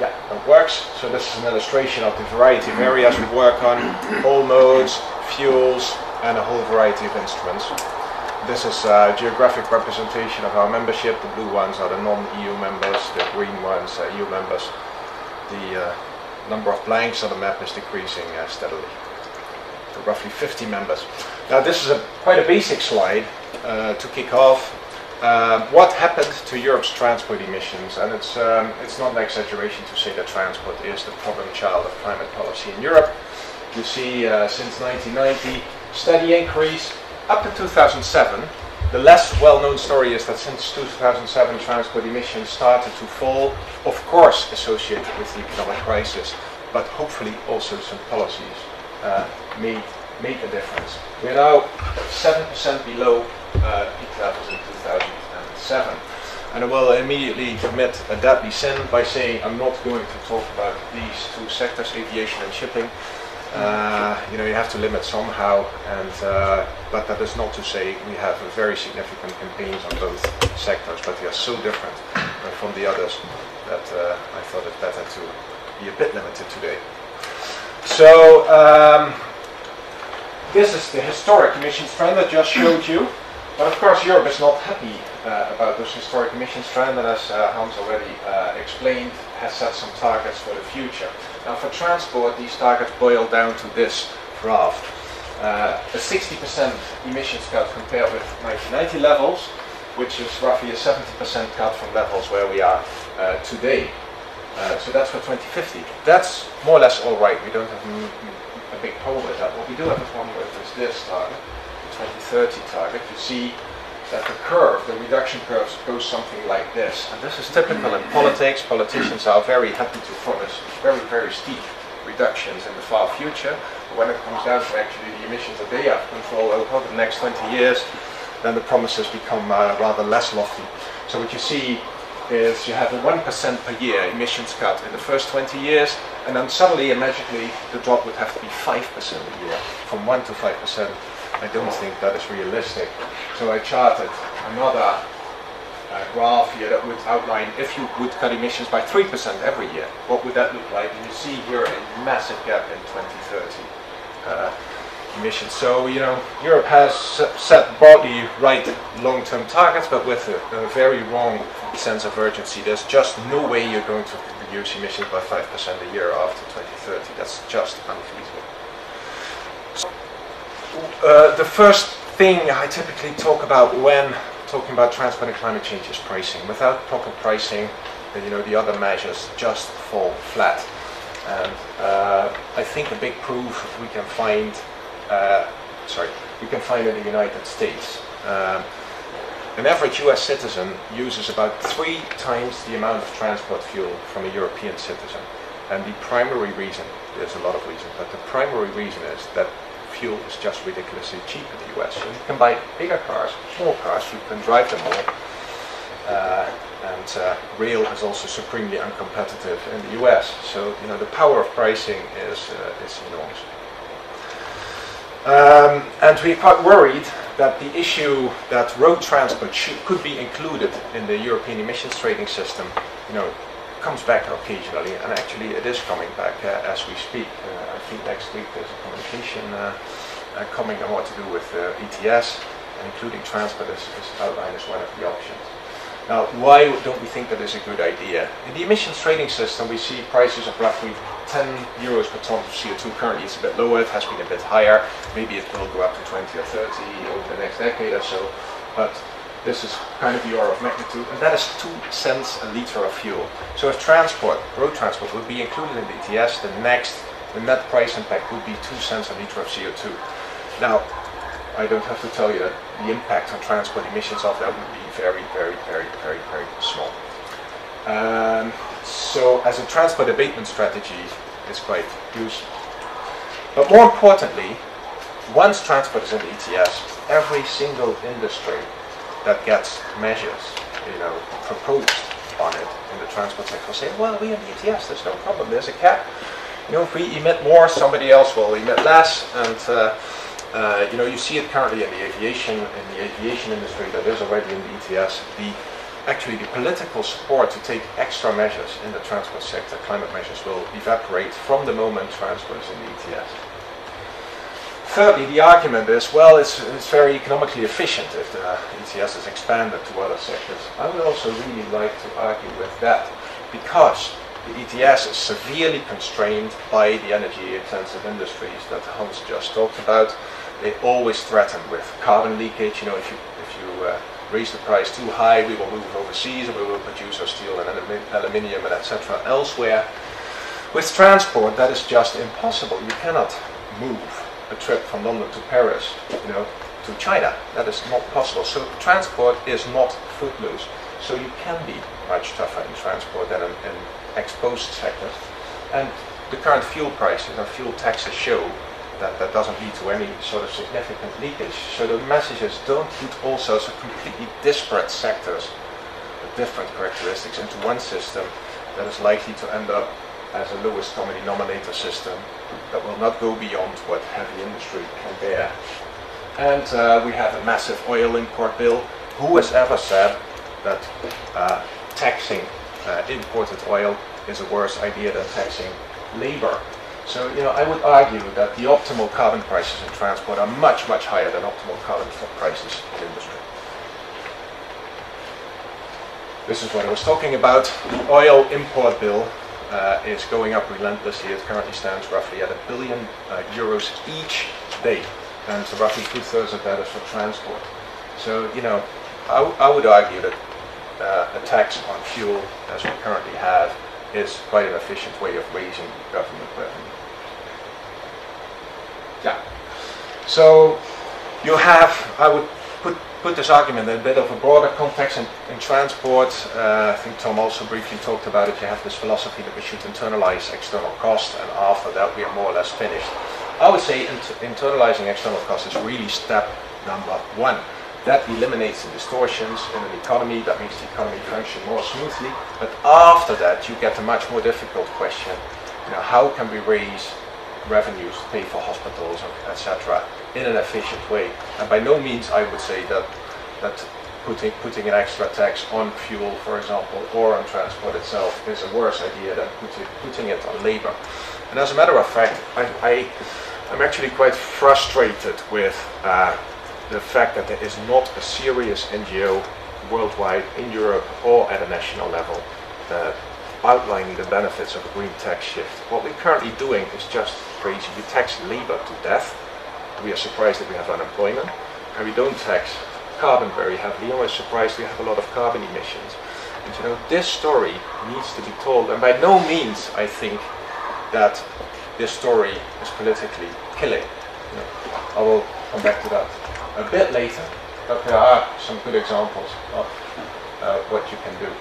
Yeah, that works. So this is an illustration of the variety of areas we work on, all modes, fuels, and a whole variety of instruments. This is a geographic representation of our membership. The blue ones are the non-EU members, the green ones are EU members. The uh, number of blanks on the map is decreasing uh, steadily. So roughly 50 members. Now this is a, quite a basic slide uh, to kick off. Um, what happened to Europe's transport emissions? And it's, um, it's not an exaggeration to say that transport is the problem child of climate policy in Europe. You see uh, since 1990, steady increase up to 2007. The less well-known story is that since 2007 transport emissions started to fall, of course associated with the economic crisis, but hopefully also some policies uh, made, made a difference. We are now 7% below uh, peak levels in 2007. And I will immediately commit a deadly sin by saying I'm not going to talk about these two sectors, aviation and shipping. Uh, you know, you have to limit somehow, and uh, but that is not to say we have very significant campaigns on both sectors, but they are so different uh, from the others that uh, I thought it better to be a bit limited today. So um, this is the historic emissions trend I just showed you, but of course Europe is not happy uh, about this historic emissions trend, and as uh, Hans already explained, has set some targets for the future. Now for transport, these targets boil down to this graph. Uh, a 60% emissions cut compared with 1990 levels, which is roughly a 70% cut from levels where we are uh, today. Uh, so that's for 2050. That's more or less all right. We don't have a big problem with that. What we do have a problem with is this target, the 2030 target. You see that the curve, the reduction curve, goes something like this. And this is typical in politics. Politicians are very happy to promise very, very steep reductions in the far future. But when it comes down to actually the emissions that they have control over the next 20 years, then the promises become uh, rather less lofty. So what you see is you have a 1% per year emissions cut in the first 20 years, and then suddenly and magically the drop would have to be 5% a year, from 1 to 5%. I don't think that is realistic. So I charted another uh, graph here that would outline if you would cut emissions by 3% every year, what would that look like? And you see here a massive gap in 2030 uh, emissions. So, you know, Europe has set broadly right long-term targets, but with a, a, very wrong sense of urgency. There's just no way you're going to reduce emissions by 5% a year after 2030. That's just unfeasible. Uh, the first thing I typically talk about when talking about transport and climate change is pricing. Without proper pricing, you know, the other measures just fall flat. And uh, I think a big proof we can find, uh, sorry, we can find in the United States. Um, an average US citizen uses about three times the amount of transport fuel from a European citizen. And the primary reason, there's a lot of reasons, but the primary reason is that fuel is just ridiculously cheap in the US. You can buy bigger cars, small cars, you can drive them all. Uh, and uh, rail is also supremely uncompetitive in the US. So you know the power of pricing is uh, is enormous. Um, and we're quite worried that the issue that road transport should, could be included in the European emissions trading system, you know, comes back occasionally, and actually it is coming back uh, as we speak. Uh, I think next week there's a communication uh, coming on what to do with uh, ETS, and including transport is, is outlined as one of the options. Now, why don't we think that is a good idea? In the emissions trading system, we see prices of roughly 10 euros per ton of CO2. Currently, it's a bit lower. It has been a bit higher. Maybe it will go up to 20 or 30 over the next decade or so. But this is kind of the order of magnitude, and that is 2 cents a liter of fuel. So if transport, road transport, would be included in the ETS, the next, the net price impact would be 2 cents a liter of CO2. Now, I don't have to tell you that the impact on transport emissions of that would be very, very, very, very, very small. Um, so as a transport abatement strategy, it's quite useful. But more importantly, once transport is in ETS, every single industry that gets measures, you know, proposed on it in the transport sector say, well, we have the ETS, there's no problem, there's a cap. You know, if we emit more, somebody else will emit less, and uh, uh, you know, you see it currently in the aviation, in the aviation industry that is already in the ETS. The actually the political support to take extra measures in the transport sector, climate measures, will evaporate from the moment transport is in the ETS. Thirdly, the argument is, well, it's, it's very economically efficient if the ETS is expanded to other sectors. I would also really like to argue with that because the ETS is severely constrained by the energy intensive industries that Hans just talked about they always threaten with carbon leakage. You know, if you if you uh, raise the price too high, we will move overseas and we will produce our steel and aluminium and etc. elsewhere. With transport, that is just impossible. You cannot move a trip from London to Paris, you know, to China. That is not possible. So transport is not footloose. So you can be much tougher in transport than in, in exposed sectors. And the current fuel prices and fuel taxes show that, that doesn't lead to any sort of significant leakage. So the messages don't put all sorts of completely disparate sectors with different characteristics into one system that is likely to end up as a lowest common denominator system that will not go beyond what heavy industry can bear. And uh, we have a massive oil import bill. Who has ever said that uh, taxing uh, imported oil is a worse idea than taxing labor? So, you know, I would argue that the optimal carbon prices in transport are much, much higher than optimal carbon prices in industry. This is what I was talking about. The oil import bill uh, is going up relentlessly. It currently stands roughly at a billion uh, euros each day, and so roughly two-thirds of that is for transport. So, you know, I, would argue that uh, a tax on fuel, as we currently have, is quite an efficient way of raising government revenue. Yeah. So you have, I would put, put this argument in a bit of a broader context in, in transport. Uh, I think Tom also briefly talked about it. You have this philosophy that we should internalize external costs, and after that we are more or less finished. I would say inter internalizing external costs is really step number one. That eliminates the distortions in an economy, that makes the economy function more smoothly. But after that, you get a much more difficult question. You know, how can we raise revenues to pay for hospitals, etc., in an efficient way? And by no means I would say that that putting putting an extra tax on fuel, for example, or on transport itself is a worse idea than putting putting it on labor. And as a matter of fact, I, I am actually quite frustrated with uh, the fact that there is not a serious NGO worldwide in Europe or at a national level uh, outlining the benefits of a green tax shift. What we're currently doing is just crazy. We tax labor to death. We are surprised that we have unemployment. And we don't tax carbon very heavily. And we're surprised we have a lot of carbon emissions. And you know, this story needs to be told. And by no means, I think, that this story is politically killing. You know, I will come back to that a bit later, but there are some good examples of uh, what you can do.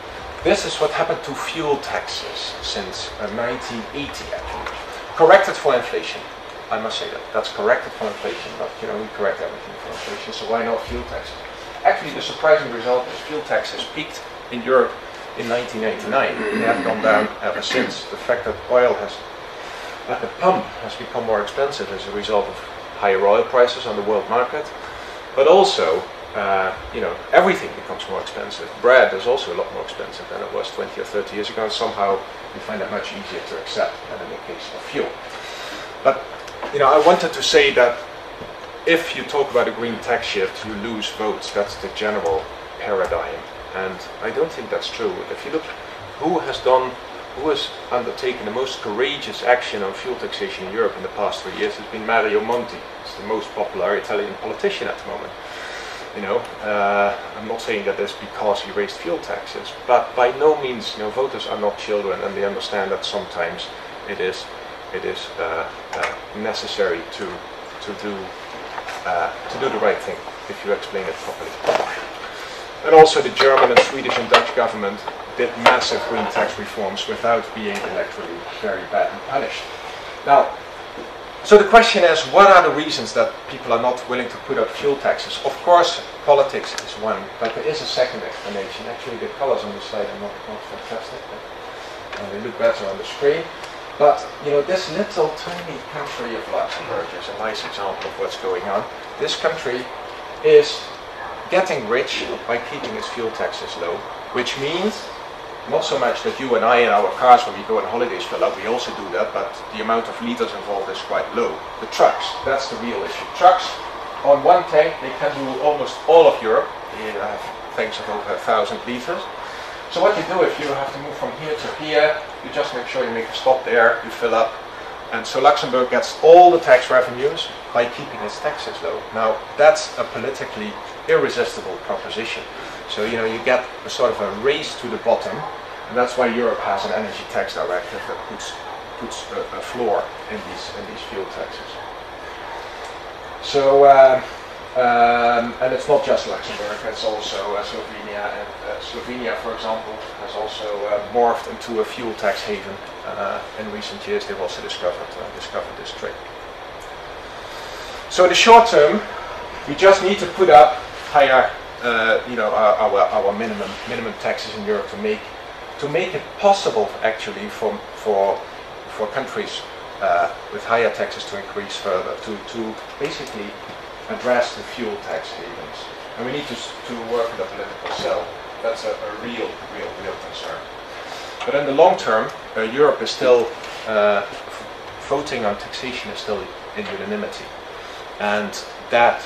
This is what happened to fuel taxes since uh, 1980 actually. Corrected for inflation. I must say that. That's corrected for inflation, but you know, we correct everything for inflation, so why not fuel taxes? Actually, the surprising result is fuel taxes peaked in Europe in 1989. They have gone down ever since. The fact that oil has, at the pump, has become more expensive as a result of higher oil prices on the world market, but also uh, you know, everything becomes more expensive. Bread is also a lot more expensive than it was 20 or 30 years ago, and somehow we find that much easier to accept than in the case of fuel. But, you know, I wanted to say that if you talk about a green tax shift, you lose votes. That's the general paradigm. And I don't think that's true. If you look who has done, who has undertaken the most courageous action on fuel taxation in Europe in the past three years has been Mario Monti. He's the most popular Italian politician at the moment. You know, uh, I'm not saying that that's because he raised fuel taxes, but by no means, you know, voters are not children, and they understand that sometimes it is, it is uh, uh, necessary to to do uh, to do the right thing if you explain it properly. And also the German and Swedish and Dutch government did massive green tax reforms without being electorally very badly punished. Now, so the question is, what are the reasons that people are not willing to put up fuel taxes? Of course, politics is one, but there is a second explanation. Actually, the colors on the slide are not, not fantastic, but uh, they look better on the screen. But you know, this little tiny country of Luxembourg is a nice example of what's going on. This country is getting rich by keeping its fuel taxes low, which means not so much that you and I in our cars when we go on holidays fill up, we also do that, but the amount of liters involved is quite low. The trucks, that's the real issue. Trucks, on one tank, they can do almost all of Europe. They have tanks of over a thousand liters. So what you do if you have to move from here to here, you just make sure you make a stop there, you fill up. And so Luxembourg gets all the tax revenues by keeping its taxes low. Now, that's a politically irresistible proposition. So, you know, you get a sort of a race to the bottom, and that's why Europe has an energy tax directive that puts, puts a, a floor in these, in these fuel taxes. So, uh, um, and it's not just Luxembourg, it's also uh, Slovenia. And uh, Slovenia, for example, has also uh, morphed into a fuel tax haven. Uh, in recent years, they've also discovered, uh, discovered this trick. So in the short term, we just need to put up higher uh, you know, our, our, our, minimum minimum taxes in Europe to make to make it possible actually for for for countries uh, with higher taxes to increase further to to basically address the fuel tax havens. And we need to to work with the political cell. That's a, a real real real concern. But in the long term, uh, Europe is still uh, voting on taxation is still in unanimity, and that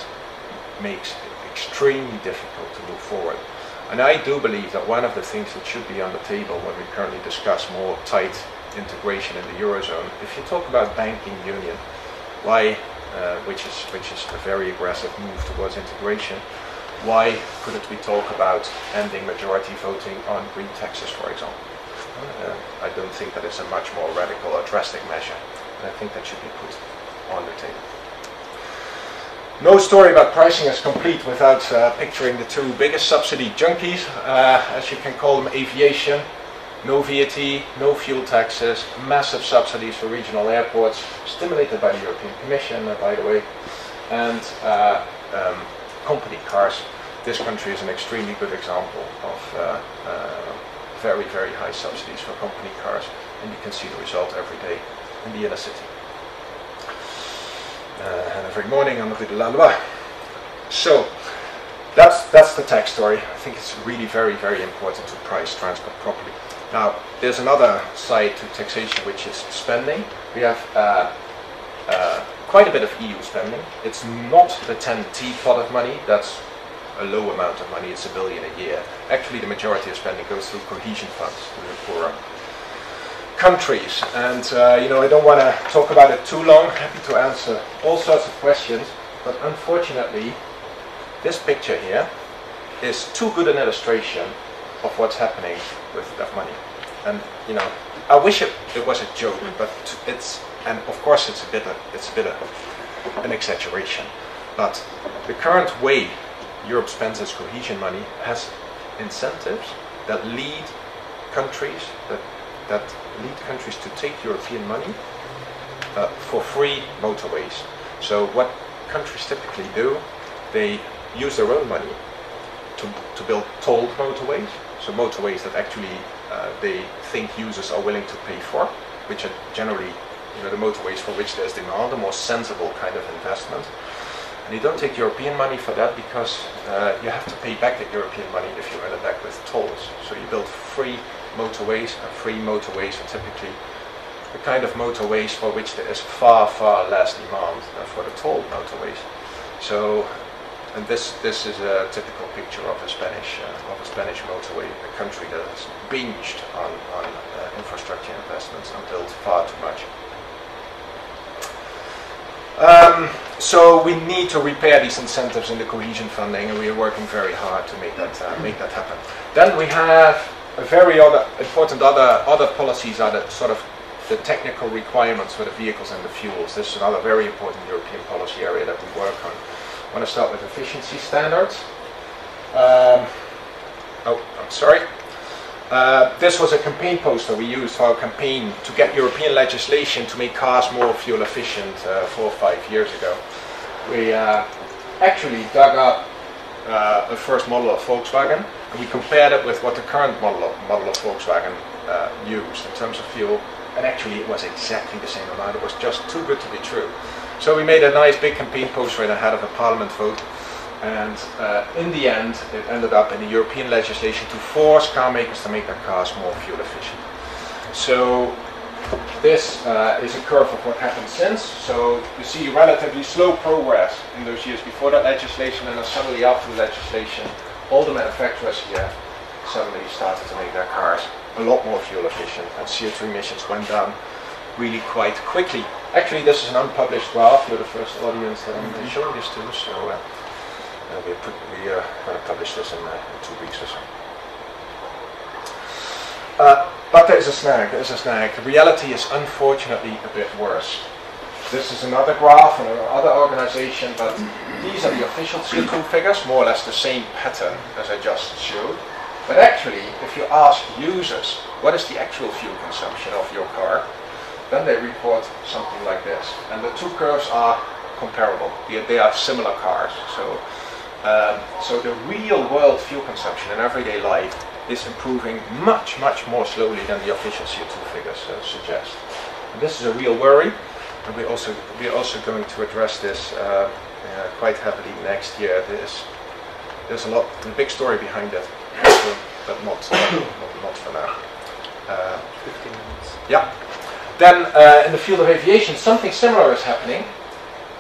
makes it extremely difficult to move forward. And I do believe that one of the things that should be on the table when we currently discuss more tight integration in the eurozone, if you talk about banking union, why, uh, which is which is a very aggressive move towards integration, why couldn't we talk about ending majority voting on green taxes, for example? Uh, I don't think that is a much more radical or drastic measure, and I think that should be put on the table. No story about pricing is complete without uh, picturing the two biggest subsidy junkies, uh, as you can call them, aviation. No VAT, no fuel taxes, massive subsidies for regional airports, stimulated by the European Commission, uh, by the way, and uh, um, company cars. This country is an extremely good example of uh, uh, very, very high subsidies for company cars, and you can see the result every day in the inner city and every morning the Rue de la Loi. So that's that's the tax story. I think it's really very very important to price transport properly. Now there's another side to taxation which is spending. We have uh, uh, quite a bit of EU spending. It's not the TEN-T pot of money. That's a low amount of money. It's a billion a year. Actually, the majority of spending goes through cohesion funds the poorer countries. And uh, you know, I don't want to talk about it too long. Happy to answer all sorts of questions, but unfortunately, this picture here is too good an illustration of what's happening with that money. And you know, I wish it, it was a joke, but it's and of course it's a bit of, it's a bit of an exaggeration. But the current way Europe spends its cohesion money has incentives that lead countries that that lead countries to take European money uh, for free motorways. So what countries typically do, they use their own money to, to build tolled motorways, so motorways that actually uh, they think users are willing to pay for, which are generally you know, the motorways for which there's demand, a more sensible kind of investment. And you don't take European money for that because uh, you have to pay back the European money if you earn it back with tolls. So you build free motorways, and free motorways are typically the kind of motorways for which there is far, far less demand than for the toll motorways. So, and this this is a typical picture of a Spanish uh, of a Spanish motorway, a country that has binged on, on uh, infrastructure investments and built far too much. Um, so we need to repair these incentives in the cohesion funding, and we are working very hard to make that uh, make that happen. Then we have very other important other other policies are the sort of the technical requirements for the vehicles and the fuels. This is another very important European policy area that we work on. I want to start with efficiency standards. Um, oh, I'm sorry. Uh, this was a campaign poster we used for our campaign to get European legislation to make cars more fuel efficient uh, four or five years ago. We uh, actually dug up uh, the first model of Volkswagen and we compared it with what the current model of, model of Volkswagen uh, used in terms of fuel and actually it was exactly the same amount. It was just too good to be true. So we made a nice big campaign poster ahead of a parliament vote and uh, in the end, it ended up in the European legislation to force car makers to make their cars more fuel efficient. So this uh, is a curve of what happened since. So you see relatively slow progress in those years before that legislation, and then suddenly after the legislation, all the manufacturers here suddenly started to make their cars a lot more fuel efficient, and CO2 emissions went down really quite quickly. Actually, this is an unpublished graph. You're the first audience that I'm showing this to, so. Uh, uh, we put, we are going to publish this in, uh, in, two weeks or so. Uh, but there is a snag, there is a snag. The reality is unfortunately a bit worse. This is another graph from another organization, but these are the official CO2 figures, more or less the same pattern as I just showed. But actually, if you ask users, what is the actual fuel consumption of your car, then they report something like this. And the two curves are comparable. They, they are similar cars. So um, so the real world fuel consumption in everyday life is improving much, much more slowly than the official CO2 figures uh, suggest. And this is a real worry, and we also we're also going to address this uh, uh, quite heavily next year. There's there's a lot, a big story behind it, but not [coughs] not, not for now. Uh, 15 minutes. Yeah. Then uh, in the field of aviation, something similar is happening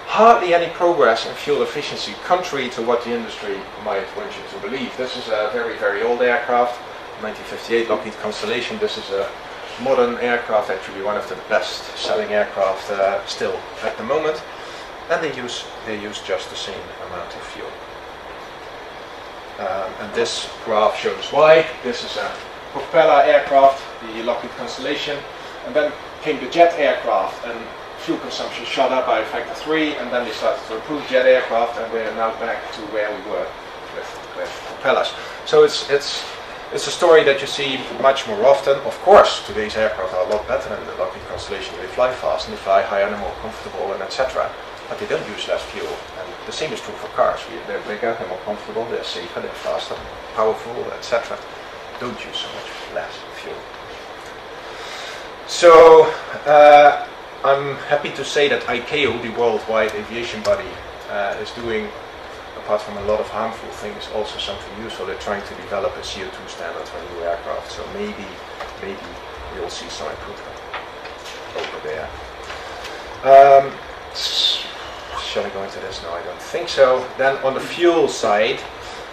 hardly any progress in fuel efficiency, contrary to what the industry might want you to believe. This is a very, very old aircraft, 1958 Lockheed Constellation. This is a modern aircraft, actually one of the best-selling aircraft uh, still at the moment, and they use they use just the same amount of fuel. Um, and this graph shows why. This is a propeller aircraft, the Lockheed Constellation, and then came the jet aircraft, and fuel consumption shot up by a factor three, and then they started to improve jet aircraft, and we're now back to where we were with, with propellers. So it's it's it's a story that you see much more often. Of course, today's aircraft are a lot better than the Lockheed Constellation. They fly fast and they fly higher and more comfortable, and etc. But they don't use less fuel. And the same is true for cars. They're bigger, they're more comfortable, they're safer, they're faster, powerful, etc. Don't use so much less fuel. So. Uh, I'm happy to say that ICAO, the worldwide aviation body, uh, is doing, apart from a lot of harmful things, also something useful. They're trying to develop a CO2 standard for new aircraft. So maybe, maybe we'll see some improvement over there. Um, shall I go into this? No, I don't think so. Then on the fuel side,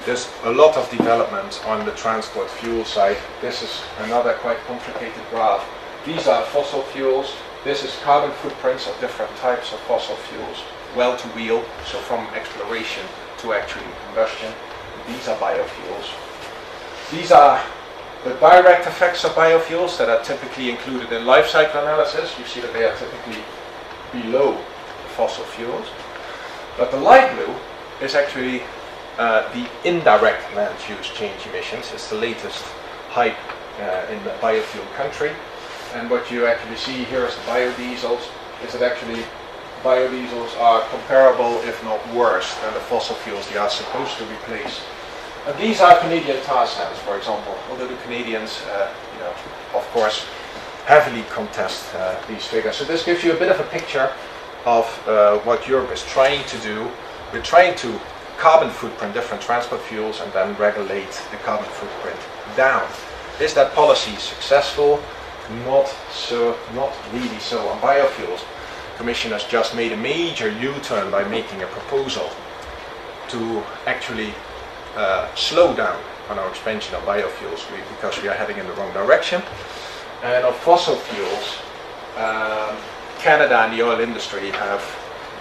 there's a lot of development on the transport fuel side. This is another quite complicated graph. These are fossil fuels. This is carbon footprints of different types of fossil fuels, well to wheel, so from exploration to actually combustion. These are biofuels. These are the direct effects of biofuels that are typically included in life cycle analysis. You see that they are typically below fossil fuels. But the light blue is actually uh, the indirect land use change emissions. It's the latest hype uh, in the biofuel country. And what you actually see here is the biodiesels, is that actually biodiesels are comparable, if not worse, than the fossil fuels they are supposed to replace. And these are Canadian tar sands, for example, although the Canadians, uh, you know, of course, heavily contest uh, these figures. So this gives you a bit of a picture of uh, what Europe is trying to do we're trying to carbon footprint different transport fuels and then regulate the carbon footprint down. Is that policy successful? Not so, not really so on biofuels. Commission has just made a major U-turn by making a proposal to actually uh, slow down on our expansion of biofuels because we are heading in the wrong direction. And of fossil fuels, um, Canada and the oil industry have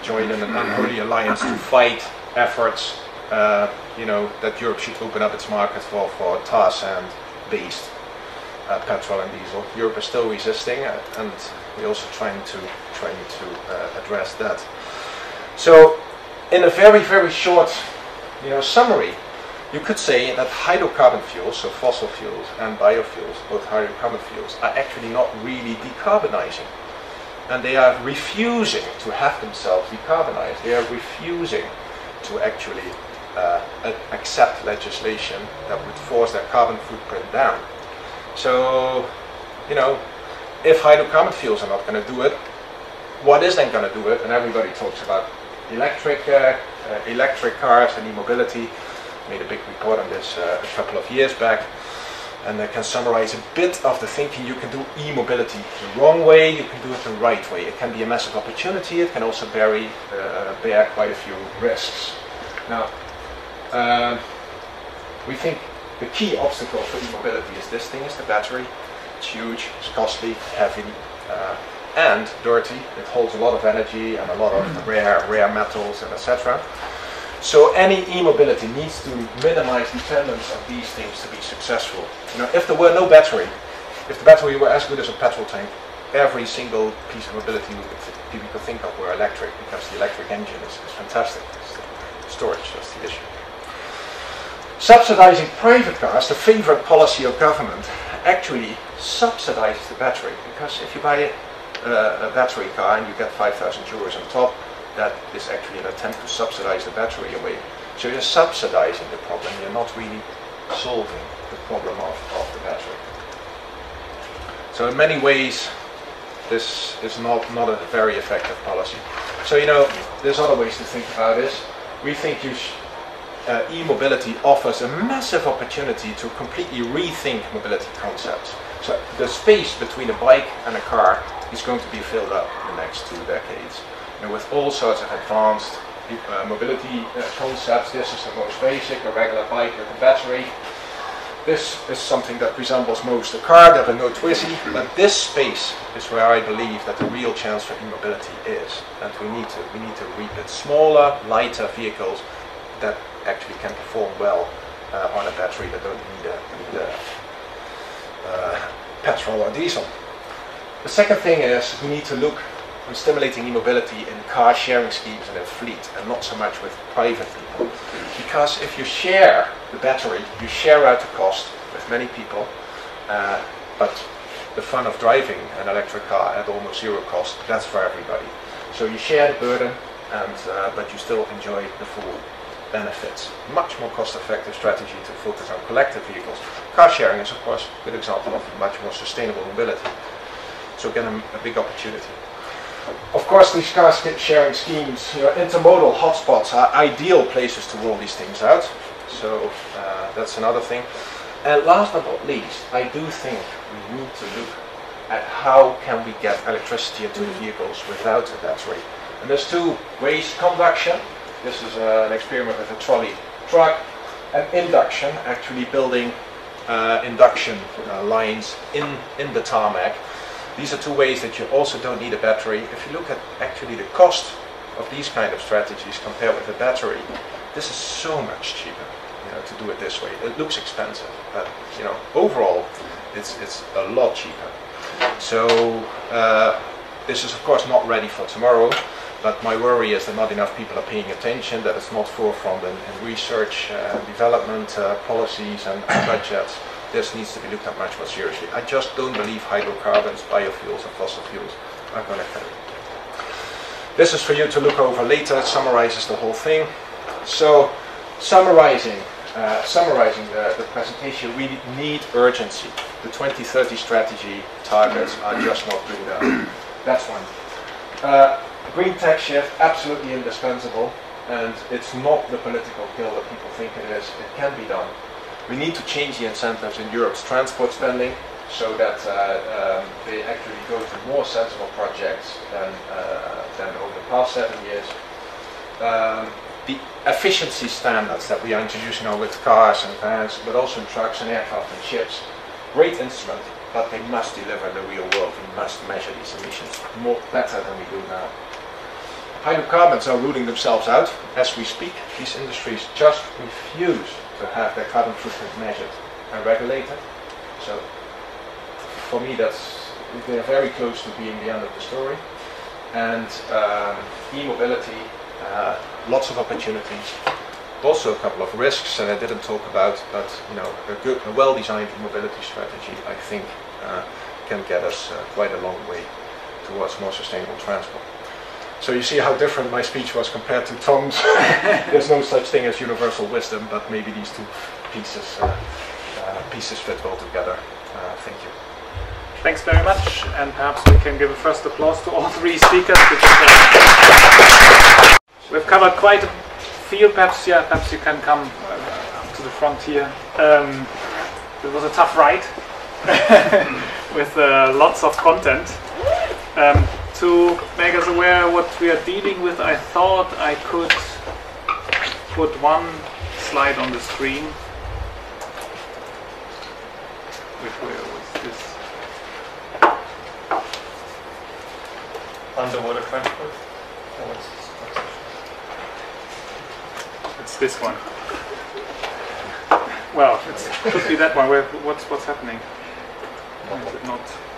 joined in an unholy alliance to fight efforts, uh, you know, that Europe should open up its market for, for tar sand based uh, petrol and diesel. Europe is still resisting, uh, and we're also trying to trying to uh, address that. So, in a very very short, you know, summary, you could say that hydrocarbon fuels, so fossil fuels and biofuels, both hydrocarbon fuels, are actually not really decarbonizing. And they are refusing to have themselves decarbonized. They are refusing to actually uh, accept legislation that would force their carbon footprint down. So, you know, if hydrocarbon fuels are not going to do it, what is then going to do it? And everybody talks about electric, uh, uh, electric cars and e-mobility made a big report on this uh, a couple of years back. And I can summarize a bit of the thinking. You can do e-mobility the wrong way, you can do it the right way. It can be a massive opportunity, it can also bear, uh, bear quite a few risks. Now, uh, we think the key obstacle for e-mobility is this thing is the battery. It's huge, it's costly, heavy, uh, and dirty. It holds a lot of energy and a lot of rare, rare metals and etc. So any e-mobility needs to minimize dependence on these things to be successful. You know, if there were no battery, if the battery were as good as a petrol tank, every single piece of mobility we could think of were electric because the electric engine is, is fantastic. It's storage, that's the issue. Subsidizing private cars, the favorite policy of government, actually subsidizes the battery because if you buy a, a battery car and you get 5,000 euros on top, that is actually an attempt to subsidize the battery away. So you're subsidizing the problem, you're not really solving the problem of, of the battery. So in many ways, this is not, not a very effective policy. So, you know, there's other ways to think about this. We think you uh, e-mobility offers a massive opportunity to completely rethink mobility concepts. So the space between a bike and a car is going to be filled up in the next two decades and with all sorts of advanced uh, mobility uh, concepts. This is the most basic, a regular bike with a battery. This is something that resembles most a car, the Renault Twizy, but this space is where I believe that the real chance for e-mobility is. And we need to we need to reap it. Smaller, lighter vehicles that actually can perform well uh, on a battery that don't need a, need a uh, petrol or diesel. The second thing is we need to look on stimulating e-mobility in car sharing schemes and in fleet and not so much with private people. Because if you share the battery, you share out the cost with many people, uh, but the fun of driving an electric car at almost zero cost, that's for everybody. So you share the burden, and, uh, but you still enjoy the full benefits. Much more cost-effective strategy to focus on collective vehicles. Car sharing is of course a good example of much more sustainable mobility. So again, a, a big opportunity. Of course, these car sharing schemes, you know, intermodal hotspots are ideal places to roll these things out. So uh, that's another thing. And last but not least, I do think we need to look at how can we get electricity into the vehicles without a battery. And there's two ways, conduction, this is uh, an experiment with a trolley truck, and induction, actually building uh, induction uh, lines in, in the tarmac these are two ways that you also don't need a battery. If you look at actually the cost of these kind of strategies compared with a battery, this is so much cheaper you know, to do it this way. It looks expensive, but you know, overall, it's, it's a lot cheaper. So uh, this is of course not ready for tomorrow, but my worry is that not enough people are paying attention, that it's not forefront in, in research, uh, development, uh, policies and [coughs] budgets this needs to be looked at much more seriously. I just don't believe hydrocarbons, biofuels, and fossil fuels are going to it. This is for you to look over later. It summarizes the whole thing. So, summarizing, uh, summarizing the, the, presentation, we need urgency. The 2030 strategy targets are just not good enough. That's one. Uh, green tech shift, absolutely indispensable. and it's not the political kill that people think it is. It can be done. We need to change the incentives in Europe's transport spending so that uh, um, they actually go to more sensible projects than, uh, than over the past seven years. Um, the efficiency standards that we are introducing now with cars and vans, but also in trucks and aircraft and ships, great instrument, but they must deliver the real world. We must measure these emissions more better than we do now. Hydrocarbons are ruling themselves out as we speak. These industries just refuse to have their carbon footprint measured and regulated. So for me, that's they're very close to being the end of the story. And um, e-mobility, uh, lots of opportunities, also a couple of risks, and I didn't talk about, but you know, a good, a well-designed mobility strategy, I think, uh, can get us uh, quite a long way towards more sustainable transport. So you see how different my speech was compared to Tom's. [laughs] There's no such thing as universal wisdom, but maybe these two pieces uh, uh, pieces fit well together. Uh, thank you. Thanks very much, and perhaps we can give a first applause to all three speakers. Because, uh, we've covered quite a field. Perhaps, yeah, perhaps you can come uh, to the front here. Um, it was a tough ride [laughs] with uh, lots of content. Um, to make us aware what we are dealing with, I thought I could put one slide on the screen. Which where was this? Underwater transport? Or what's- what's- It's this one. Well, it could be that one. Where, what's what's happening? Why is it not?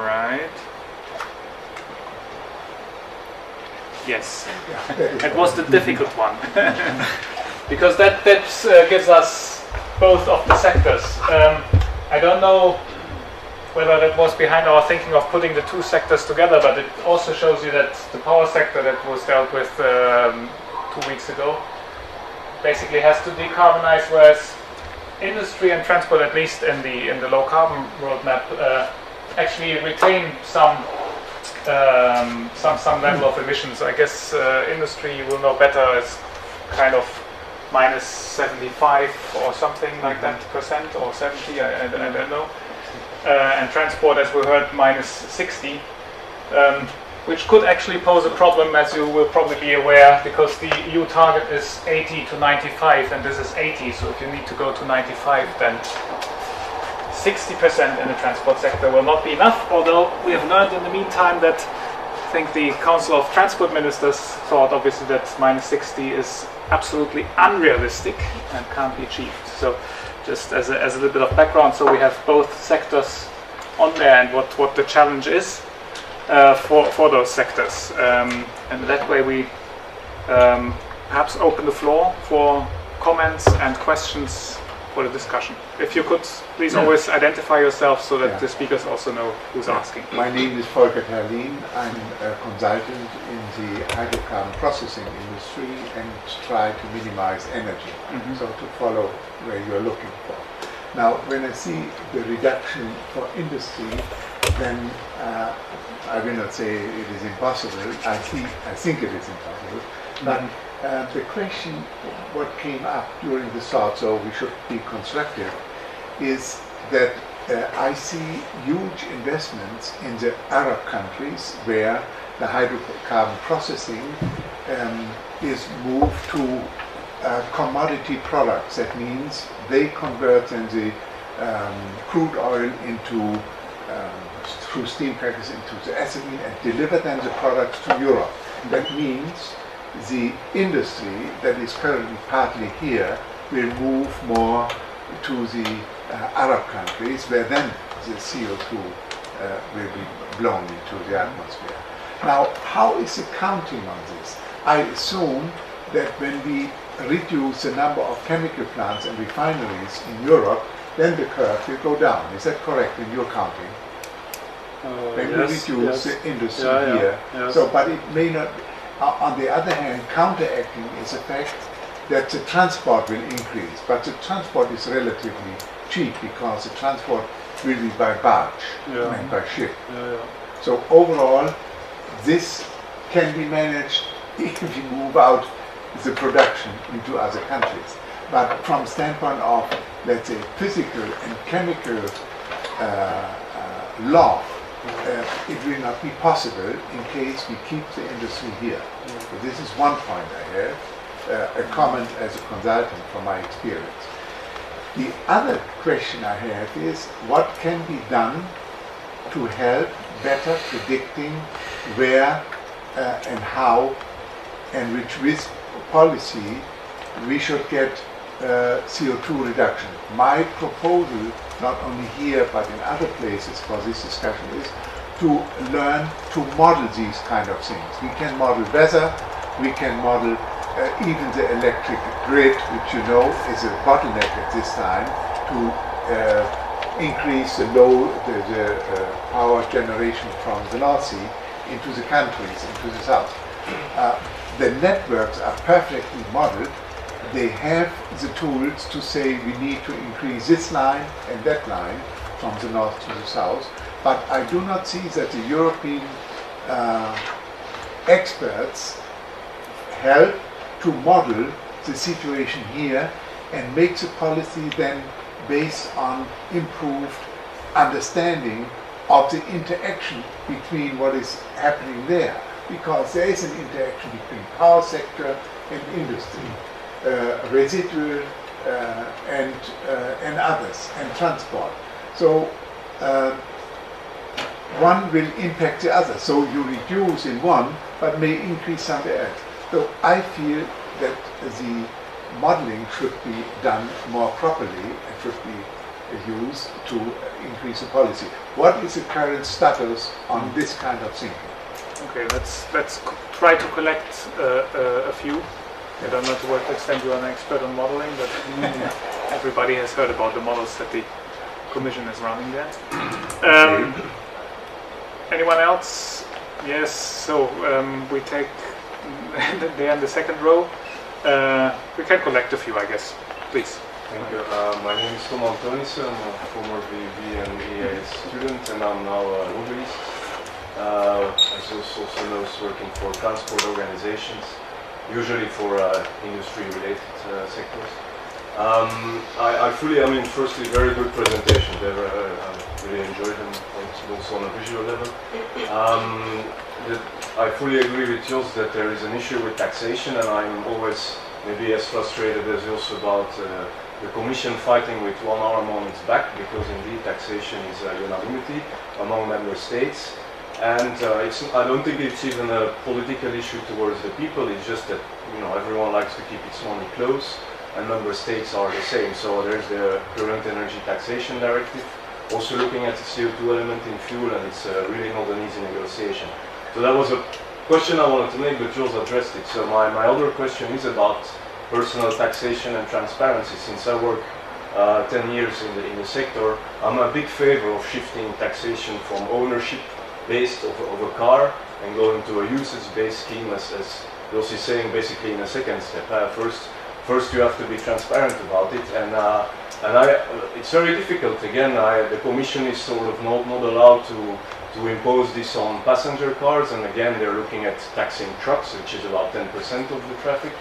Right. Yes. It was the difficult one. [laughs] because that, that uh, gives us both of the sectors. Um, I don't know whether that was behind our thinking of putting the two sectors together, but it also shows you that the power sector that was dealt with um, two weeks ago basically has to decarbonize, whereas industry and transport, at least in the in the low carbon roadmap, uh, actually retain some um, some some level of emissions. I guess uh, industry will know better. It's kind of minus 75 or something like that percent or 70. I, I, I don't know. Uh, and transport, as we heard, minus 60. Um, which could actually pose a problem, as you will probably be aware, because the EU target is 80 to 95, and this is 80. So if you need to go to 95, then 60% in the transport sector will not be enough. Although we have learned in the meantime that I think the Council of Transport Ministers thought obviously that minus 60 is absolutely unrealistic and can't be achieved. So just as a, as a little bit of background, so we have both sectors on there and what, what the challenge is uh, for, for those sectors. Um, and that way we um, perhaps open the floor for comments and questions for the discussion. If you could please Yeah. always identify yourself so that Yeah. the speakers also know who's asking. My name is Volker Terlin. I'm a consultant in the hydrocarbon processing industry and try to minimize energy. Mhm. So to follow where you're looking for. Now, when I see the reduction for industry, then uh, I will not say it is impossible. I think I think it is impossible. But the question, what came up during the thought, so we should be constructive, is that uh, I see huge investments in the Arab countries where the hydrocarbon processing um, is moved to uh, commodity products. That means they convert then the um, crude oil into um, through steam crackers into the ethylene and deliver then the products to Europe. That means the industry that is currently partly here will move more to the uh, Arab countries where then the CO2 uh, will be blown into the atmosphere. Now, how is the counting on this? I assume that when we reduce the number of chemical plants and refineries in Europe, then the curve will go down. Is that correct in your counting? When we reduce the industry Yeah, yeah, here. yes. So, but it may not. On the other hand, counteracting is the fact that the transport will increase, but the transport is relatively cheap because the transport will be by barge Yeah. and by ship. Yeah, yeah. So overall, this can be managed [laughs] if we move out the production into other countries. But from standpoint of, let's say, physical and chemical uh, uh, law, uh, it will not be possible in case we keep the industry here. So this is one point I have, uh, a comment as a consultant from my experience. The other question I have is what can be done to help better predicting where uh, and how and which risk policy we should get uh, CO2 reduction. My proposal, not only here but in other places for this discussion, is to learn to model these kind of things. We can model weather, we can model uh, even the electric grid, which you know is a bottleneck at this time, to uh, increase the low the, the uh, power generation from the North Sea into the countries, into the south. Uh, the networks are perfectly modeled. They have the tools to say we need to increase this line and that line from the north to the south. But I do not see that the European uh, experts help to model the situation here and make the policy then based on improved understanding of the interaction between what is happening there because there is an interaction between power sector and industry, residual uh, and uh, and others and transport. So uh, one will impact the other. So you reduce in one, but may increase somewhere else. So I feel that the modeling should be done more properly and should be used to increase the policy. What is the current status on this kind of thinking? Okay, let's let's try to collect uh, uh, a few. I don't know to what extent you are an expert on modeling, but everybody has heard about the models that the Commission is running there. Um, anyone else? Yes. So um, we take [laughs] there in the second row. Uh, we can collect a few, I guess. Please. Thank you. Uh, my name is Tom Antonissen. I'm a former VV and EAS student, and I'm now a lobbyist. Uh, as you also know, working for transport organizations, usually for uh, industry-related uh, sectors. Um, I, I fully, I mean, firstly, very good presentation. Uh, I really enjoyed them, also on a visual level. Um, the, I fully agree with Jos that there is an issue with taxation, and I'm always maybe as frustrated as also about uh, the Commission fighting with one arm on its back, because indeed taxation is a unanimity among member states. And uh, it's, I don't think it's even a political issue towards the people. It's just that you know everyone likes to keep its money close, and member states are the same. So there's the current energy taxation directive, also looking at the CO2 element in fuel, and it's uh, really not an easy negotiation. So that was a question I wanted to make, but Jos addressed it. So my, my other question is about personal taxation and transparency. Since I work uh, 10 years in the, in the sector, I'm a big favor of shifting taxation from ownership based of, of a car and going to a usage-based scheme as, as Jos is saying basically in a second step. Uh, first, first you have to be transparent about it and uh, and I, it's very difficult again. I, the commission is sort of not, not allowed to to impose this on passenger cars and again they're looking at taxing trucks which is about 10% of the traffic.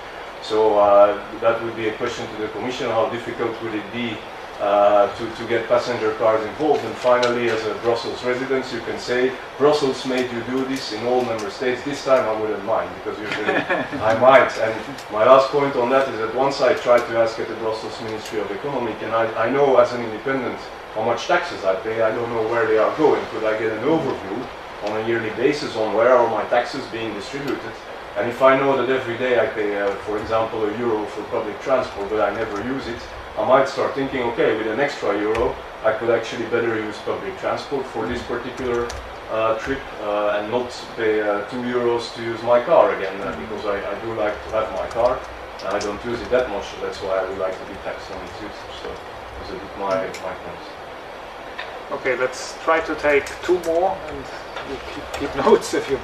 So uh, that would be a question to the commission, how difficult would it be uh, to, to get passenger cars involved. And finally, as a Brussels resident, you can say, Brussels made you do this in all member states. This time I wouldn't mind, because usually [laughs] I might. And my last point on that is that once I tried to ask at the Brussels Ministry of Economy, and I, I know as an independent how much taxes I pay, I don't know where they are going. Could I get an overview on a yearly basis on where are my taxes being distributed? And if I know that every day I pay, uh, for example, a euro for public transport, but I never use it, I might start thinking, okay, with an extra euro, I could actually better use public transport for this particular uh, trip uh, and not pay uh, two euros to use my car again, uh, because I, I, do like to have my car, and I don't use it that much, so that's why I would like to be taxed on its usage. So that's a bit my, my point. Okay, let's try to take two more, and you keep, keep [laughs] notes if you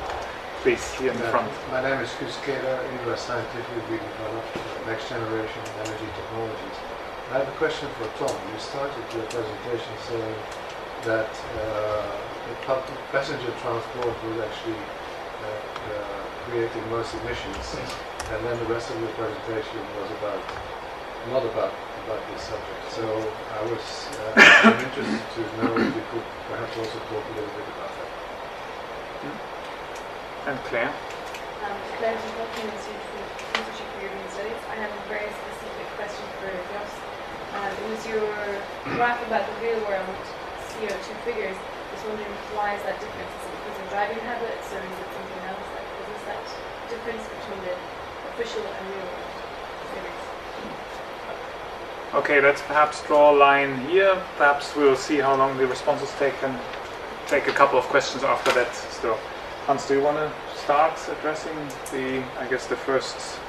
please here in the front. My name is Chris Keda, India Scientific. We develop next generation energy technologies. I have a question for Tom. You started your presentation saying that uh, the passenger transport will actually uh, uh, creating most emissions, and then the rest of your presentation was about not about about this subject. So I was uh, I'm [coughs] interested to know if you could perhaps also talk a little bit about that. And Claire? Um, Claire Dupuy, Institute for Institute for European Studies. I have a very specific question for Jos. Um, it was your graph about the real world CO2 figures. Just wondering why is that difference? Is it because of driving habits or is it something else? Like, what is that difference between the official and real world figures? Okay, let's perhaps draw a line here. Perhaps we'll see how long the responses take and take a couple of questions after that still. Hans, do you want to start addressing the, I guess, the first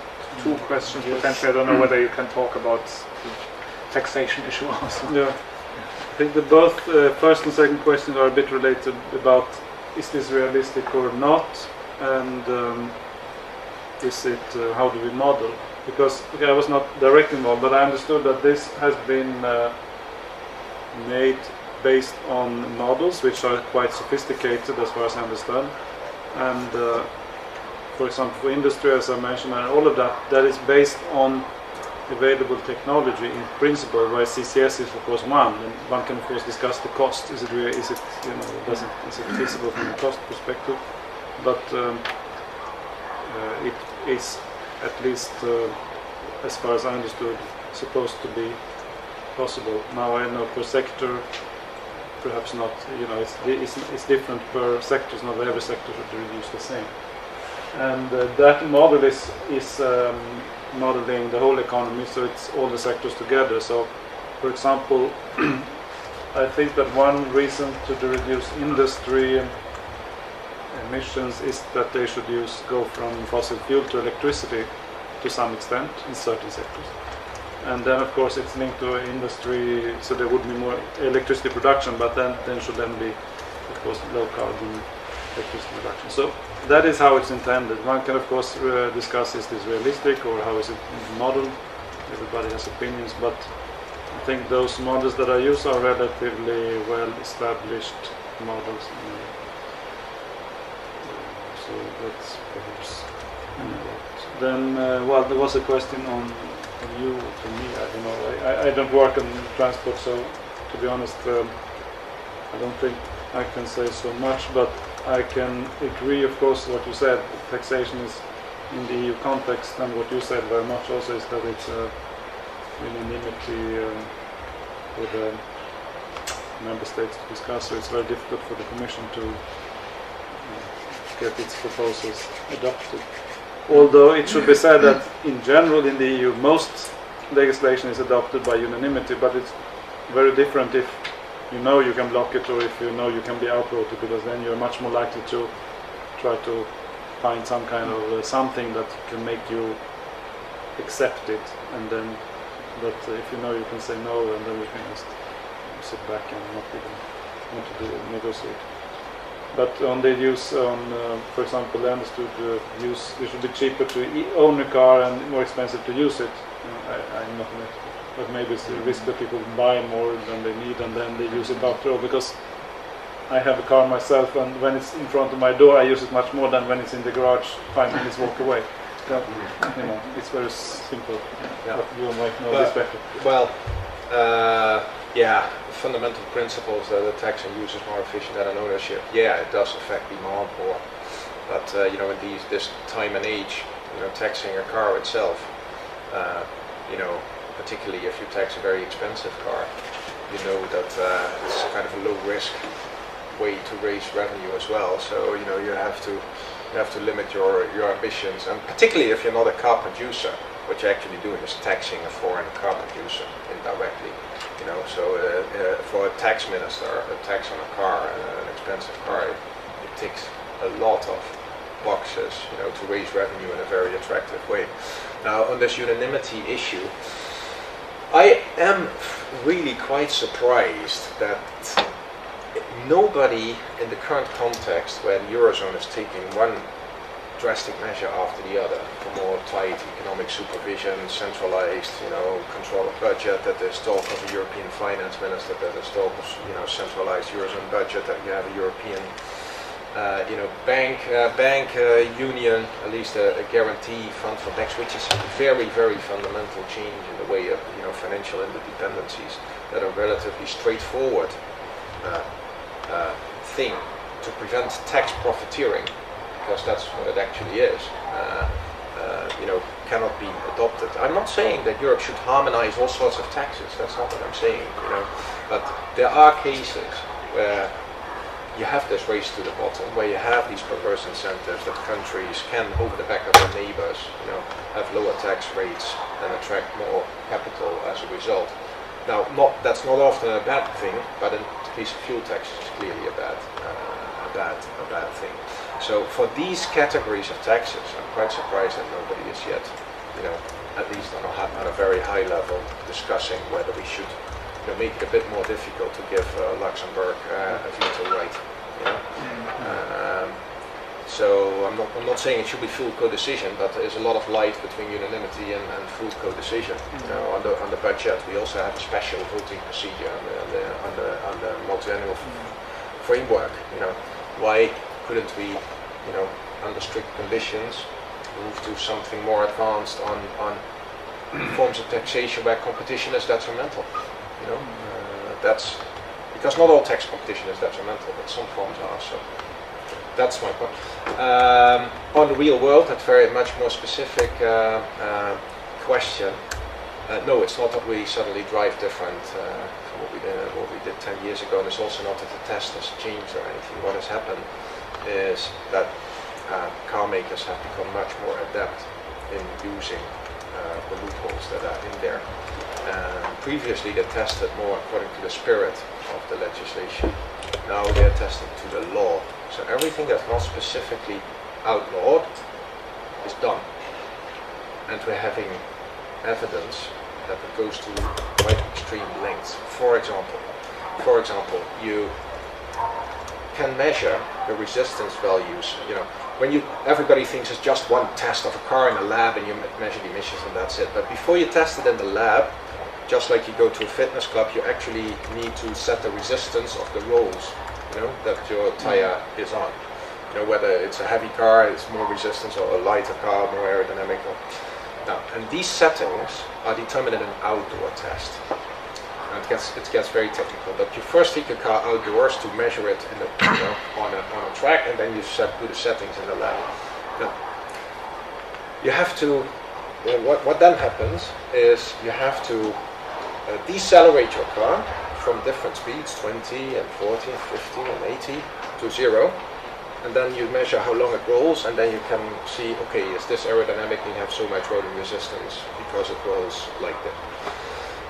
two questions Yes. potentially? I don't know whether you can talk about the taxation [laughs] issue also. Yeah. I think that both uh, first and second questions are a bit related about is this realistic or not, and um, is it uh, how do we model? Because okay, I was not directly involved, but I understood that this has been uh, made based on models which are quite sophisticated as far as I understand, and uh, for example for industry as I mentioned, and all of that that is based on available technology in principle, where CCS is of course one, and one can of course discuss the cost. Is it is it you know does it is it feasible from a cost perspective? But um, uh, it is at least uh, as far as I understood supposed to be possible. Now I know per sector, perhaps not. You know it's it's, it's different per sector. Not every sector should reduce the same. And uh, that model is is um, modeling the whole economy, so it's all the sectors together. So, for example, [clears throat] I think that one reason to reduce industry emissions is that they should use go from fossil fuel to electricity to some extent in certain sectors. And then, of course, it's linked to industry, so there would be more electricity production, but then then should then be, of course, low carbon electricity production. So that is how it's intended. One can, of course, uh, discuss is this realistic or how is it modeled. Everybody has opinions, but I think those models that I use are relatively well established models. Uh, so that's perhaps. Then, uh, well, there was a question on, you to me. I don't know. I, I, I don't work on transport, so to be honest, um, I don't think I can say so much. But I can agree, of course, what you said. Taxation is in the EU context, and what you said very much also is that it's unanimity um, for the member states to discuss. So it's very difficult for the Commission to uh, get its proposals adopted. Although it should be said that in general in the EU most legislation is adopted by unanimity, but it's very different if you know you can block it or if you know you can be outvoted because then you're much more likely to try to find some kind of uh, something that can make you accept it and then but uh, if you know you can say no and then you can just sit back and not even want to do negotiate. But on the use on, uh, for example, I understood uh, use it should be cheaper to own a car and more expensive to use it. I, I'm not but maybe it's a risk that people buy more than they need and then they use it after all. Because I have a car myself, and when it's in front of my door, I use it much more than when it's in the garage five minutes walk away. So, you know, it's very simple. Yeah. But you might know this better. Well, uh, yeah, fundamental principles that a tax and use is more efficient than an ownership. Yeah, it does affect demand more. But uh, you know, in these this time and age, you know, taxing a car itself, uh, you know, particularly if you tax a very expensive car, you know that uh, it's kind of a low risk way to raise revenue as well. So you know, you have to you have to limit your your ambitions, and particularly if you're not a car producer, what you're actually doing is taxing a foreign car producer indirectly. You know, so uh, uh, for a tax minister, a tax on a car, uh, an expensive car, it, it ticks a lot of boxes, you know, to raise revenue in a very attractive way. Now, on this unanimity issue, I am really quite surprised that nobody in the current context where the Eurozone is taking one drastic measure after the other for more tight economic supervision, centralized, you know, control of budget, that there's talk of a European finance minister, that there's talk of, you know, centralized Eurozone budget, that you have a European uh, you know, bank, uh, bank uh, union, at least a, a, guarantee fund for banks, which is very, very fundamental change way of, you know, financial interdependencies that are relatively straightforward uh, uh, thing to prevent tax profiteering, because that's what it actually is. Uh, you know, cannot be adopted. I'm not saying that Europe should harmonize all sorts of taxes. That's not what I'm saying. You know, but there are cases where you have this race to the bottom where you have these perverse incentives that countries can, over the back of their neighbors, you know, have lower tax rates and attract more capital as a result. Now, not, that's not often a bad thing, but in the case of fuel taxes, it's clearly a bad, uh, a bad, a bad thing. So for these categories of taxes, I'm quite surprised that nobody is yet, you know, at least on a, on a very high level, discussing whether we should you know, make it a bit more difficult to give uh, Luxembourg uh, a veto right. You know? So I'm not, I'm not saying it should be full co-decision, but there is a lot of light between unanimity and, and full co-decision. Mm-hmm. You know, on the budget, we also have a special voting procedure on the on the, on the, on the multi-annual mm-hmm. framework. You know, why couldn't we, you know, under strict conditions, move to something more advanced on on [clears throat] forms of taxation where competition is detrimental? You know, mm-hmm. uh, that's because not all tax competition is detrimental, but some forms are. So that's my point. Um, on the real world, that very much more specific uh, uh, question. Uh, no, it's not that we suddenly drive different uh, from what we did what we did 10 years ago, and it's also not that the test has changed or anything. What has happened is that uh, car makers have become much more adept in using the loopholes that are in there. Previously they tested more according to the spirit of the legislation. Now they are testing to the law. So everything that's not specifically outlawed is done. And we're having evidence that it goes to quite extreme lengths. For example, for example, you can measure the resistance values. You know, when you everybody thinks it's just one test of a car in a lab and you measure the emissions and that's it. But before you test it in the lab, just like you go to a fitness club, you actually need to set the resistance of the rolls, know, that your tire is on. You know, whether it's a heavy car, it's more resistance, or a lighter car, more aerodynamic. Now, and these settings are determined in an outdoor test. And it gets it gets very technical, but you first take your car outdoors to measure it the, you know, on a on a track, and then you set do the settings in the lab. Now, you have to. What what then happens is you have to uh, decelerate your car from different speeds, 20 and 40 and 50 and 80 to zero. And then you measure how long it rolls and then you can see, okay, is this aerodynamically have so much rolling resistance because it rolls like that.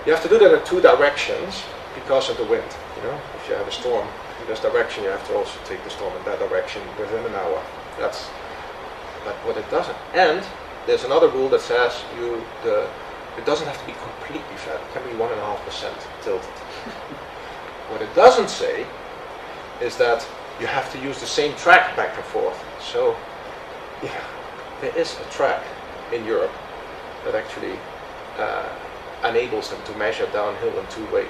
You have to do that in two directions because of the wind. You know, if you have a storm in this direction, you have to also take the storm in that direction within an hour. That's but what it doesn't. And there's another rule that says you the it doesn't have to be completely flat. It can be 1.5% tilted. What it doesn't say is that you have to use the same track back and forth. So, yeah, there is a track in Europe that actually uh, enables them to measure downhill in two ways.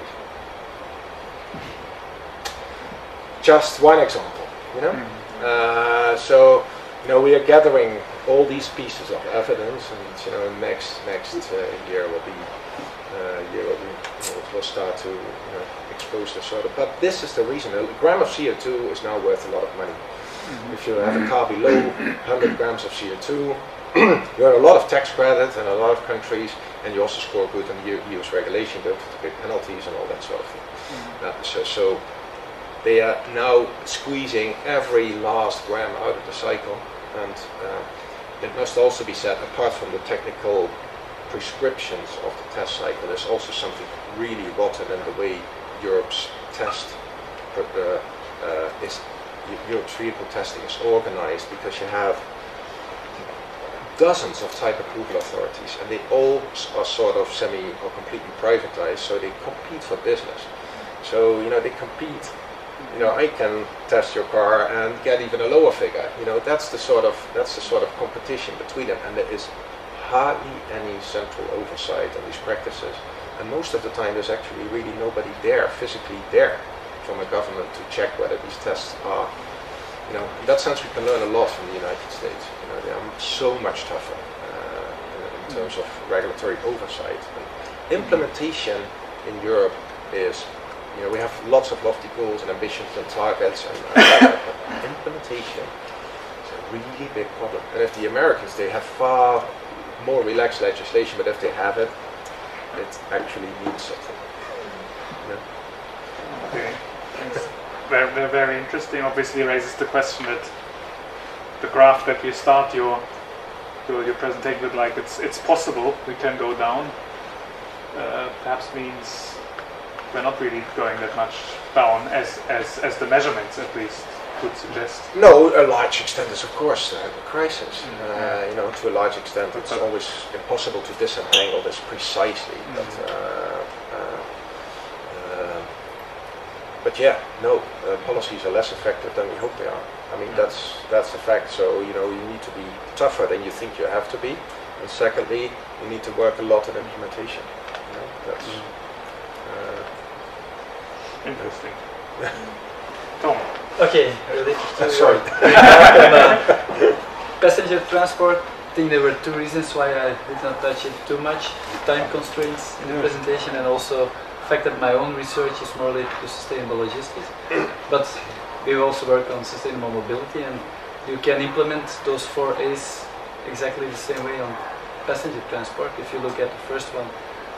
Just one example, you know? Mm-hmm. Uh, so, you know, we are gathering all these pieces of evidence, and you know, next next uh, year will be uh, year will, be, will, will start to expose this sort of. But this is the reason. A gram of CO2 is now worth a lot of money. Mm-hmm. If you have a car below 100 grams of CO2, [clears throat] you earn a lot of tax credit in a lot of countries, and you also score good on the EU's regulation, don't have to pay penalties and all that sort of thing. Mm-hmm. Uh, so, so they are now squeezing every last gram out of the cycle, and uh, it must also be said, apart from the technical prescriptions of the test cycle, there's also something really rotten in the way Europe's test uh, uh, is Europe's vehicle testing is organized because you have dozens of type approval authorities and they all are sort of semi or completely privatized so they compete for business so you know they compete you know, I can test your car and get even a lower figure. You know, that's the sort of that's the sort of competition between them, and there is hardly any central oversight on these practices. And most of the time, there's actually really nobody there, physically there, from a government to check whether these tests are you know, in that sense, we can learn a lot from the United States. You know, they are so much tougher uh, in terms of regulatory oversight. And implementation in Europe is, you know, we have lots of lofty goals and ambitions and targets, and, but implementation is a really big problem. And if the Americans, they have far more relaxed legislation, but if they have it, it actually means something. Know? Okay, thanks. Very, very, very interesting. Obviously, raises the question that the graph that you start your your, your presentation with, like it's it's possible we can go down, uh, perhaps means we're not really going that much down as as as the measurements at least would suggest. No, a large extent is of course uh, the crisis. Uh, you know, to a large extent, it's But- always impossible to disentangle this precisely. But, Mhm. uh, uh, uh, but yeah, no, uh, policies are less effective than we hope they are. I mean, that's that's a fact. So you know, you need to be tougher than you think you have to be. And secondly, you need to work a lot on implementation. You know, that's. Uh, Interesting. [laughs] Tom, Okay, related to Sorry. passenger transport, I think there were two reasons why I did not touch it too much. Time constraints in the presentation and also the fact that my own research is more related to sustainable logistics. But we also work on sustainable mobility and you can implement those four A's exactly the same way on passenger transport. If you look at the first one,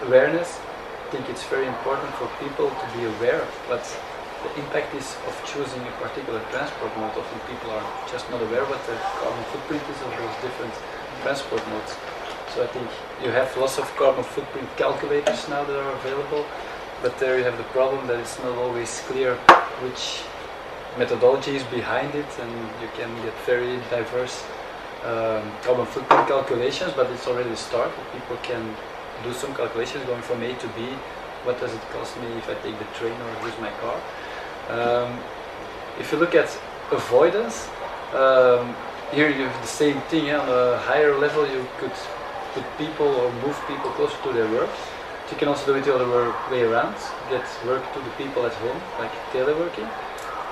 awareness, I think it's very important for people to be aware of what the impact is of choosing a particular transport mode. Often people are just not aware what the carbon footprint is of those different transport modes. So I think you have lots of carbon footprint calculators now that are available, but there you have the problem that it's not always clear which methodology is behind it, and you can get very diverse um, carbon footprint calculations, but it's already a start. People can do some calculations going from A to B. What does it cost me if I take the train or use my car? Um, if you look at avoidance, um, here you have the same thing. yeah, On a higher level, you could put people or move people closer to their work. You can also do it the other way around, get work to the people at home, like teleworking.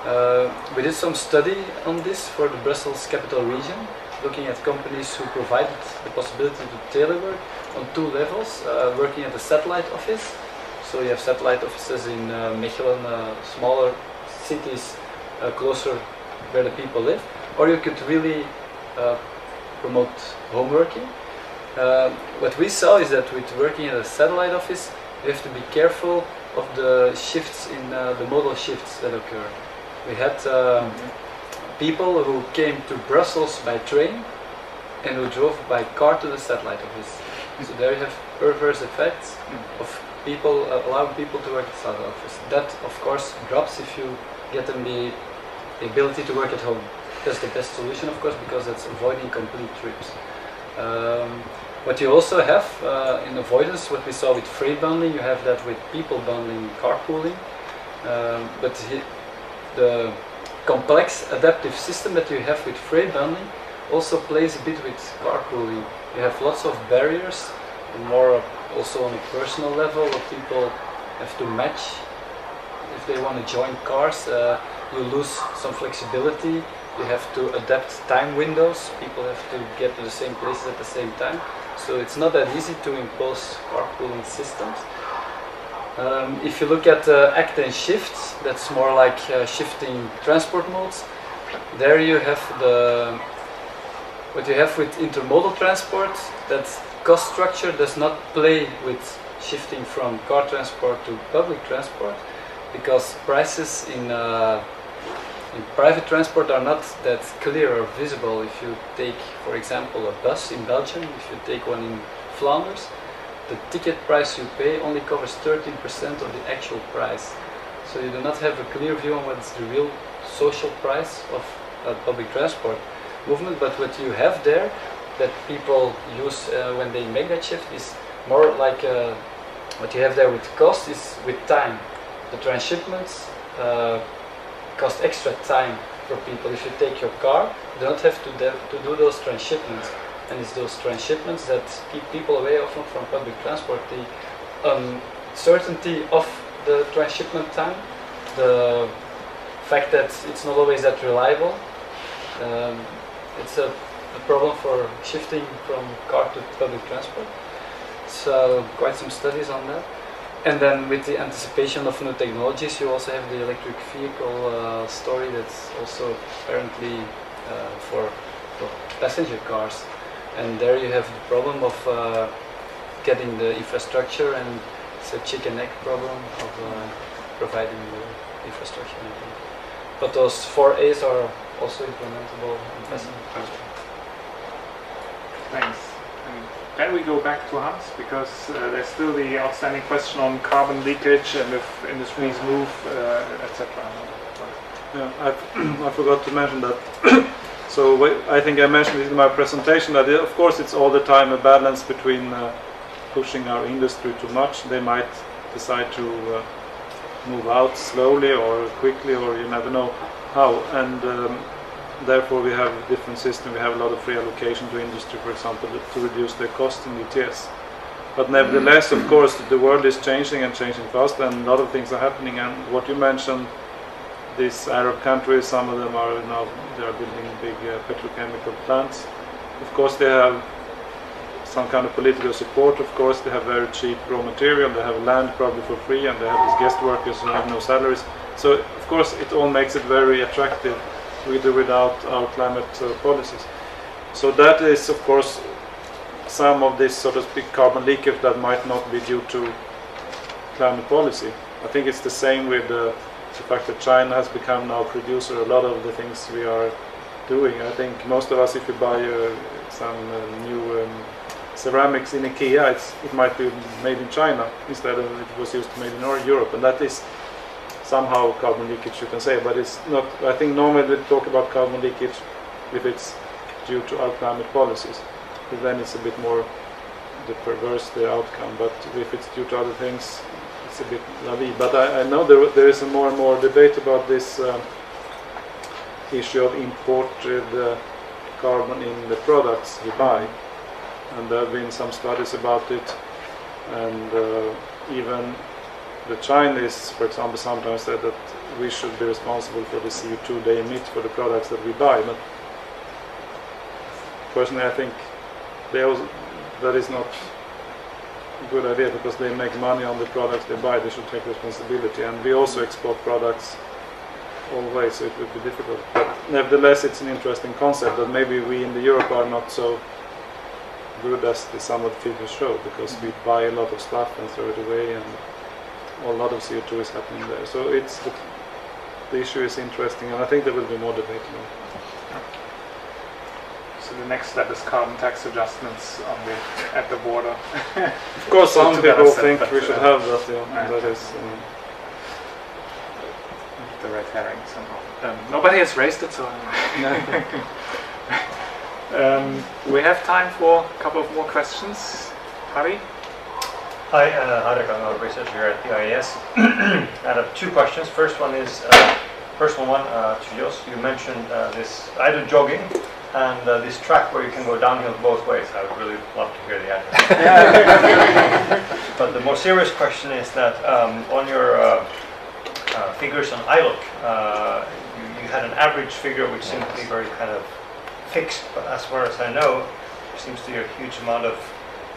Uh, we did some study on this for the Brussels capital region, looking at companies who provided the possibility to telework on two levels, uh, working at the satellite office. So you have satellite offices in uh, Mechelen, uh, smaller cities uh, closer where the people live, or you could really uh, promote home working. Uh, what we saw is that with working at a satellite office, you have to be careful of the shifts in uh, the modal shifts that occur. We had um, people who came to Brussels by train and who drove by car to the satellite office. So there you have perverse effects of people uh, allowing people to work at the satellite office. That of course drops if you get them the, the ability to work at home. That's the best solution, of course, because that's avoiding complete trips. Um, what you also have uh, in avoidance, what we saw with freight bundling, you have that with people bundling, carpooling. Um, but he, the complex adaptive system that you have with freight bundling also plays a bit with carpooling. You have lots of barriers, more also on a personal level, where people have to match if they want to join cars. Uh, you lose some flexibility. You have to adapt time windows. People have to get to the same places at the same time. So it's not that easy to impose carpooling systems. Um, if you look at uh, act and shift, that's more like uh, shifting transport modes. There you have the what you have with intermodal transport. That cost structure does not play with shifting from car transport to public transport because prices in uh, in private transport are not that clear or visible. If you take, for example, a bus in Belgium, if you take one in Flanders, the ticket price you pay only covers 13% of the actual price. So you do not have a clear view on what is the real social price of uh, public transport movement. But what you have there that people use uh, when they make that shift is more like uh, what you have there with cost is with time. The transshipments uh, cost extra time for people. If you take your car, you don't have to, to do those transshipments. And it's those transshipments that keep people away often from public transport. The uncertainty of the transshipment time, the fact that it's not always that reliable, Um, it's a, a problem for shifting from car to public transport. So quite some studies on that. And then with the anticipation of new technologies, you also have the electric vehicle uh, story that's also apparently uh, for, for passenger cars. And there you have the problem of uh, getting the infrastructure and it's a chicken egg problem of uh, providing the infrastructure. But those four A's are also implementable in passenger transport. Thanks. Then we go back to Hans because uh, there's still the outstanding question on carbon leakage and if industries move, uh, etc. Yeah, [clears throat] I, forgot to mention that. [clears throat] so I think I mentioned it in my presentation that of course it's all the time a balance between uh, pushing our industry too much. They might decide to uh, move out slowly or quickly, or you never know how. And um, therefore we have a different system. We have a lot of free allocation to industry, for example, to reduce their cost in ETS. But nevertheless, of course, the world is changing and changing fast, and a lot of things are happening. And what you mentioned these Arab countries, some of them are now they are building big uh, petrochemical plants. Of course, they have some kind of political support. Of course, they have very cheap raw material. They have land probably for free, and they have these guest workers who have no salaries. So, of course, it all makes it very attractive, with or without our climate uh, policies. So that is, of course, some of this sort of speak carbon leakage that might not be due to climate policy. I think it's the same with uh, the fact that China has become now producer a lot of the things we are doing. I think most of us, if you buy uh, some uh, new um, ceramics in IKEA, it might be made in China instead of it was used to made in Europe, and that is somehow carbon leakage, you can say. But it's not. I think normally we talk about carbon leakage if it's due to our climate policies, then it's a bit more the perverse the outcome. But if it's due to other things, it's a bit la. But I, I know there, there is a more and more debate about this um, issue of imported uh, carbon in the products we buy, and there have been some studies about it, and uh, even the Chinese, for example, sometimes said that we should be responsible for the CO2 they emit for the products that we buy. But personally, I think they also, that is not a good idea because they make money on the products they buy. They should take responsibility, and we also export products always, so it would be difficult. But nevertheless, it's an interesting concept that maybe we in the Europe are not so good as the some of the figures show because we buy a lot of stuff and throw it away, and a lot of CO2 is happening there. So it's the, the issue is interesting, and I think there will be more debate on it. So the next step is carbon tax adjustments on the at the border. Of course, some [laughs] people think we should uh, have that. Yeah, yeah. that is. Um, the red herring somehow. Um, nobody has raised it, so. [laughs] [laughs] um, we have time for a couple of more questions. Harry? Hi, uh, Harry Kangal, researcher here at the [clears throat] IES. I have two questions. First one is, uh, personal one uh, to Jos. You mentioned uh, this, do jogging, and uh, this track where you can go downhill both ways. I would really love to hear the answer. [laughs] but the more serious question is that um, on your uh, uh, figures on ILUC, uh, you, you had an average figure which seemed to be very kind of fixed, but as far as I know, there seems to be a huge amount of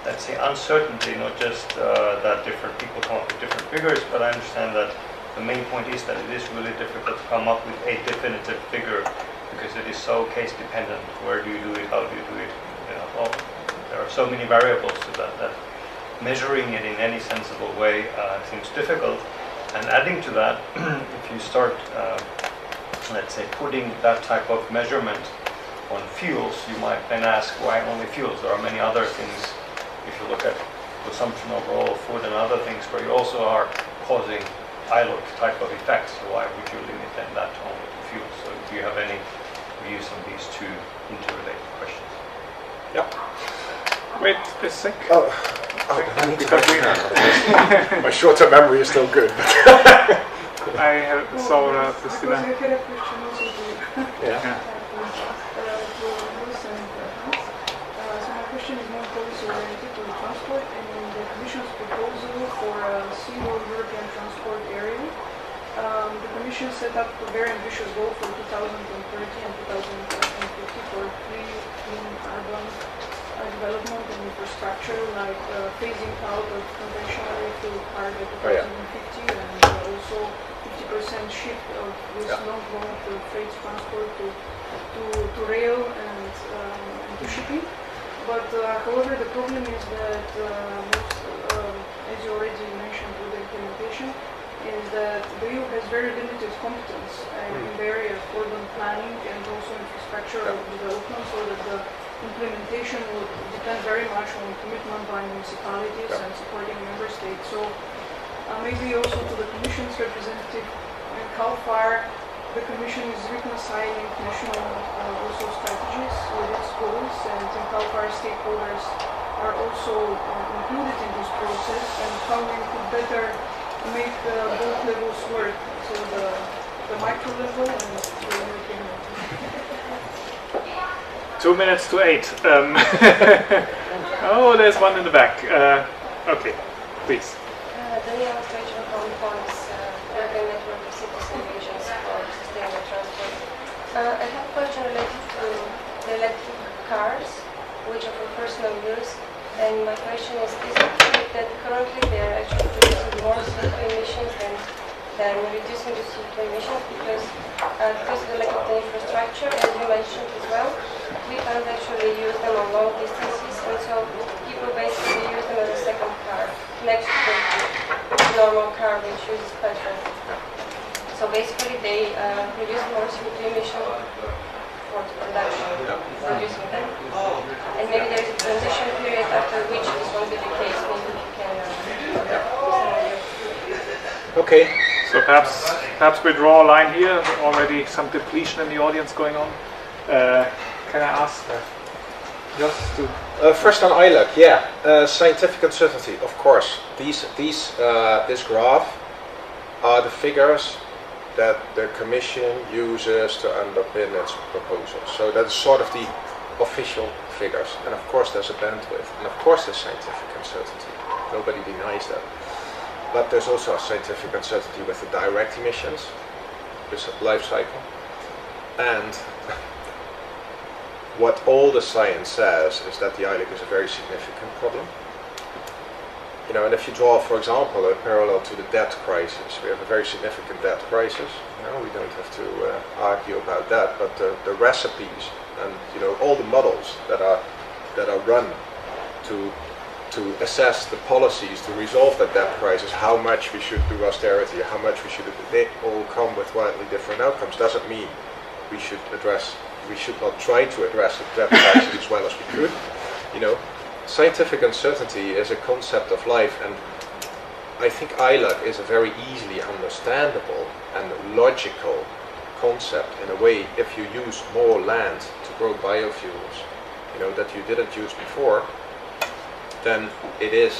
let's say uncertainty, not just uh, that different people come up with different figures, but I understand that the main point is that it is really difficult to come up with a definitive figure because it is so case dependent. Where do you do it? How do you do it? You know, well, there are so many variables to that that measuring it in any sensible way uh, seems difficult. And adding to that, [clears throat] if you start, uh, let's say, putting that type of measurement on fuels, you might then ask why only fuels? There are many other things look at consumption overall of food and other things where you also are causing ILUC type of effects, so why would you limit then that only to fuel? So do you have any views on these two interrelated questions? Yeah. Wait a sec. Oh, oh I need to Because [laughs] we- My short-term memory is still good. [laughs] I have, saw uh, Christina. A question yeah. Yeah. So my question is more policy oriented to the transport and in the Commission's proposal for a single European transport area. Um, the Commission set up a very ambitious goal for 2030 and 2050 for clean, clean urban uh, development and infrastructure, like uh, phasing out of conventional fuel car by Oh, yeah. 2050 and uh, also 50% shift of this Yeah. long road of freight transport to, to, to rail and, um, and to shipping. But uh, however, the problem is that uh, most, um, as you already mentioned is that the EU has very limited competence uh, in the area of urban planning and also infrastructural development, so that the implementation will depend very much on commitment by municipalities and supporting member states. So uh, maybe also to the Commission's representative, like how far the Commission is reconciling national uh, also strategies with its goals and in how far stakeholders are also uh, included in this process and how we could better make uh, both levels work, so the, the micro level and the European level. Two minutes to eight. Um, [laughs] oh, there's one in the back. Uh, okay, please. Uh, Daniela Stojczuk from Polis, uh, European Network of Cities and Regions for Sustainable Transport. Uh, I have a question related to the electric cars, which are for personal use. And my question is, is it true that currently they are actually producing more CO2 emissions than, than reducing the CO2 emissions? Because uh, because of the lack of the infrastructure, as you mentioned as well, we can't actually use them on long distances, and so people basically use them as a second car next to the normal car which uses petrol. So basically they uh, produce more CO2 emission for the production, producing them. And maybe there is a transition period after which this won't be the case. Maybe we can uh, Okay. So perhaps perhaps we draw a line here. Already some depletion in the audience going on. Uh, can I ask uh, just to Uh, first on ILUC, yeah, uh, scientific uncertainty, of course. These, these, uh, this graph are the figures that the Commission uses to underpin its proposal. So that's sort of the official figures. And of course there's a bandwidth, and of course there's scientific uncertainty. Nobody denies that. But there's also a scientific uncertainty with the direct emissions, this life cycle, and what all the science says is that the ILUC is a very significant problem. You know, and if you draw, for example, a parallel to the debt crisis, we have a very significant debt crisis. You know, we don't have to uh, argue about that, but the, the recipes and you know all the models that are that are run to to assess the policies to resolve that debt crisis, how much we should do austerity, how much we should, they all come with widely different outcomes. Doesn't mean we should address, we should not try to address the debt crisis as well as we could. You know, scientific uncertainty is a concept of life, and I think ILUC is a very easily understandable and logical concept in a way if you use more land to grow biofuels, you know, that you didn't use before, then it is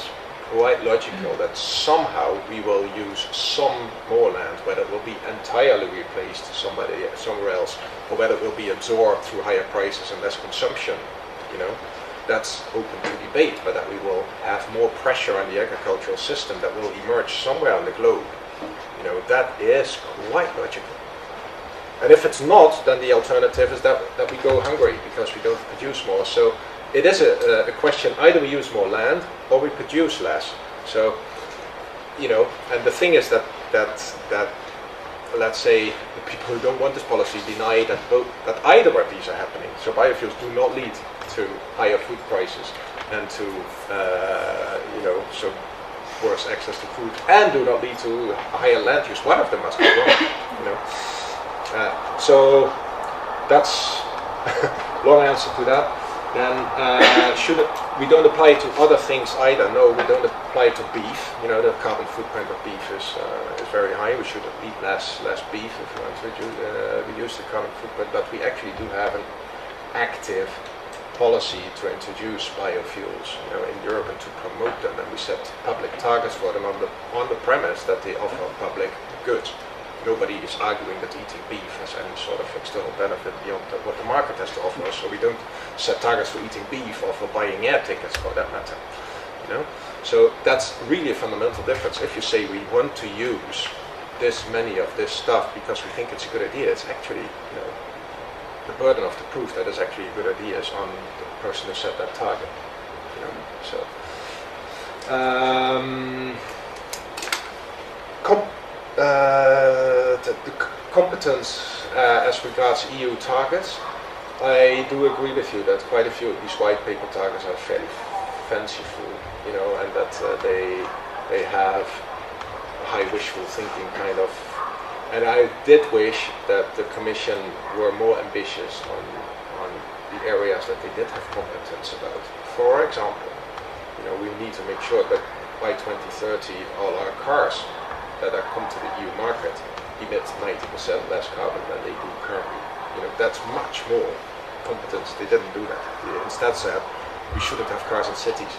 quite logical that somehow we will use some more land, whether it will be entirely replaced somebody somewhere else, or whether it will be absorbed through higher prices and less consumption. You know, that's open to debate, but that we will have more pressure on the agricultural system that will emerge somewhere on the globe. You know, that is quite logical. And if it's not, then the alternative is that, that we go hungry because we don't produce more. So it is a, a question either we use more land or we produce less. So, you know, and the thing is that that that let's say the people who don't want this policy deny that both that either of these are happening. So biofuels do not lead to higher food prices and to uh, you know so worse access to food and do not lead to higher land use. One of them must be wrong. You know, uh, so that's [laughs] long answer to that then uh, should it, we don't apply it to other things either. No, we don't apply it to beef. You know, the carbon footprint of beef is uh, is very high. We should eat less less beef if we want to reduce, uh, reduce the carbon footprint. But we actually do have an active policy to introduce biofuels, you know, in Europe and to promote them. And we set public targets for them on the on the premise that they offer public goods nobody is arguing that eating beef has any sort of external benefit beyond the, what the market has to offer us. So we don't set targets for eating beef or for buying air tickets for that matter. You know? So that's really a fundamental difference. If you say we want to use this many of this stuff because we think it's a good idea. It's actually, you know, the burden of the proof that is actually a good idea is on the person who set that target. You know, so. Um, the, the competence uh, as regards EU targets, I do agree with you that quite a few of these white paper targets are fairly fanciful, you know, and that uh, they they have high wishful thinking kind of. And I did wish that the Commission were more ambitious on on the areas that they did have competence about. For example, you know, we need to make sure that by 2030 all our cars that are come to the EU market emit 90% less carbon than they do currently. You know, that's much more competence. They didn't do that. They instead said we shouldn't have cars in cities.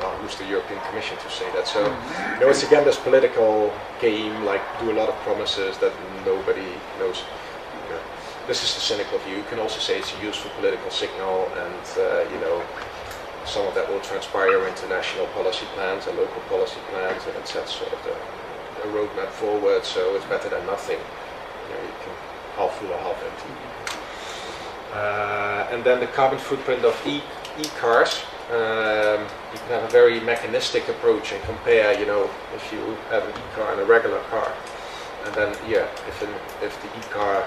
Well, who's the European Commission to say that? So, you know, it's again this political game, like do a lot of promises that nobody knows. You know, this is the cynical view. You can also say it's a useful political signal, and uh, you know, some of that will transpire into national policy plans and local policy plans, and it sets sort of the, a roadmap forward. So it's better than nothing. You know, you can half full or half empty. Uh, and then the carbon footprint of e e-cars. Um, you can have a very mechanistic approach and compare. You know, if you have an e-car and a regular car, and then yeah, if an, if the e-car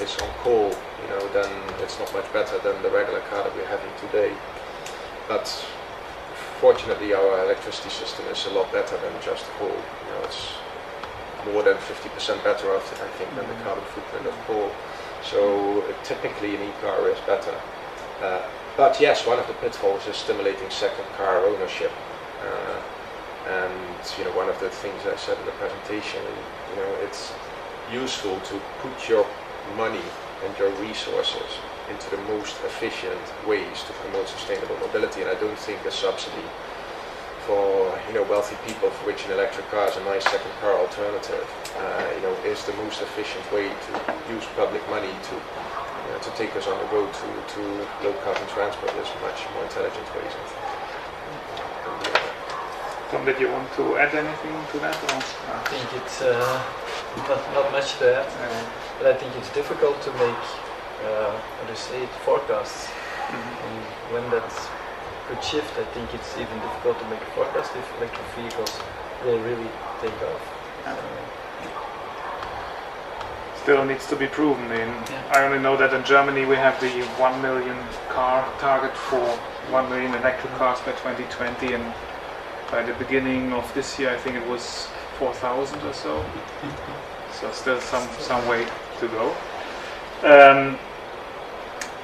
is on coal, you know, then it's not much better than the regular car that we're having today. But fortunately, our electricity system is a lot better than just coal. You know, it's more than 50% better off, I think, than the carbon footprint of coal. So uh, typically an e-car is better. Uh, but yes, one of the pitfalls is stimulating second car ownership. Uh, and you know, one of the things I said in the presentation, you know, it's useful to put your money and your resources into the most efficient ways to promote sustainable mobility. And I don't think a subsidy for you know wealthy people for which an electric car is a nice second car alternative, uh, you know, is the most efficient way to use public money to you know, to take us on the road to, to low carbon transport. There's much more intelligent ways. I think. Tom, did you want to add anything to that? Or? I think it's uh, not, not much to add, uh, but I think it's difficult to make, uh, how to say it, forecasts. And when that could shift, I think it's even difficult to make a forecast if electric vehicles will really take off. Still needs to be proven. In Yeah. I only know that in Germany we have the 1 million car target for 1 million electric cars by 2020, and by the beginning of this year, I think it was 4,000 or so. So still some some way to go. Um,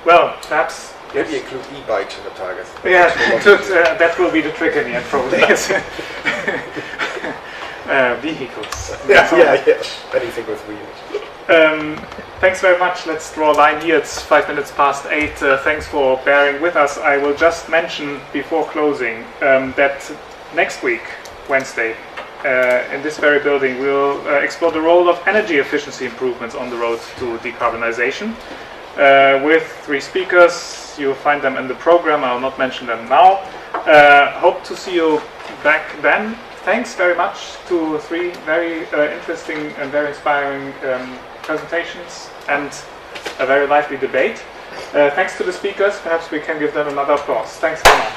well, perhaps yes. Maybe include e-bikes in the target. Yeah, [laughs] uh, that will be the trick in the end, probably. [laughs] [laughs] uh, vehicles. Yeah, yeah, yes. Anything with wheels. Um, thanks very much. Let's draw a line here. It's five minutes past eight. Uh, thanks for bearing with us. I will just mention before closing um, that next week, Wednesday, uh, in this very building, we'll uh, explore the role of energy efficiency improvements on the road to decarbonization uh, with three speakers. You'll find them in the program. I'll not mention them now. Uh, hope to see you back then. Thanks very much to three very uh, interesting and very inspiring um, presentations and a very lively debate. Uh, thanks to the speakers. Perhaps we can give them another applause. Thanks very much.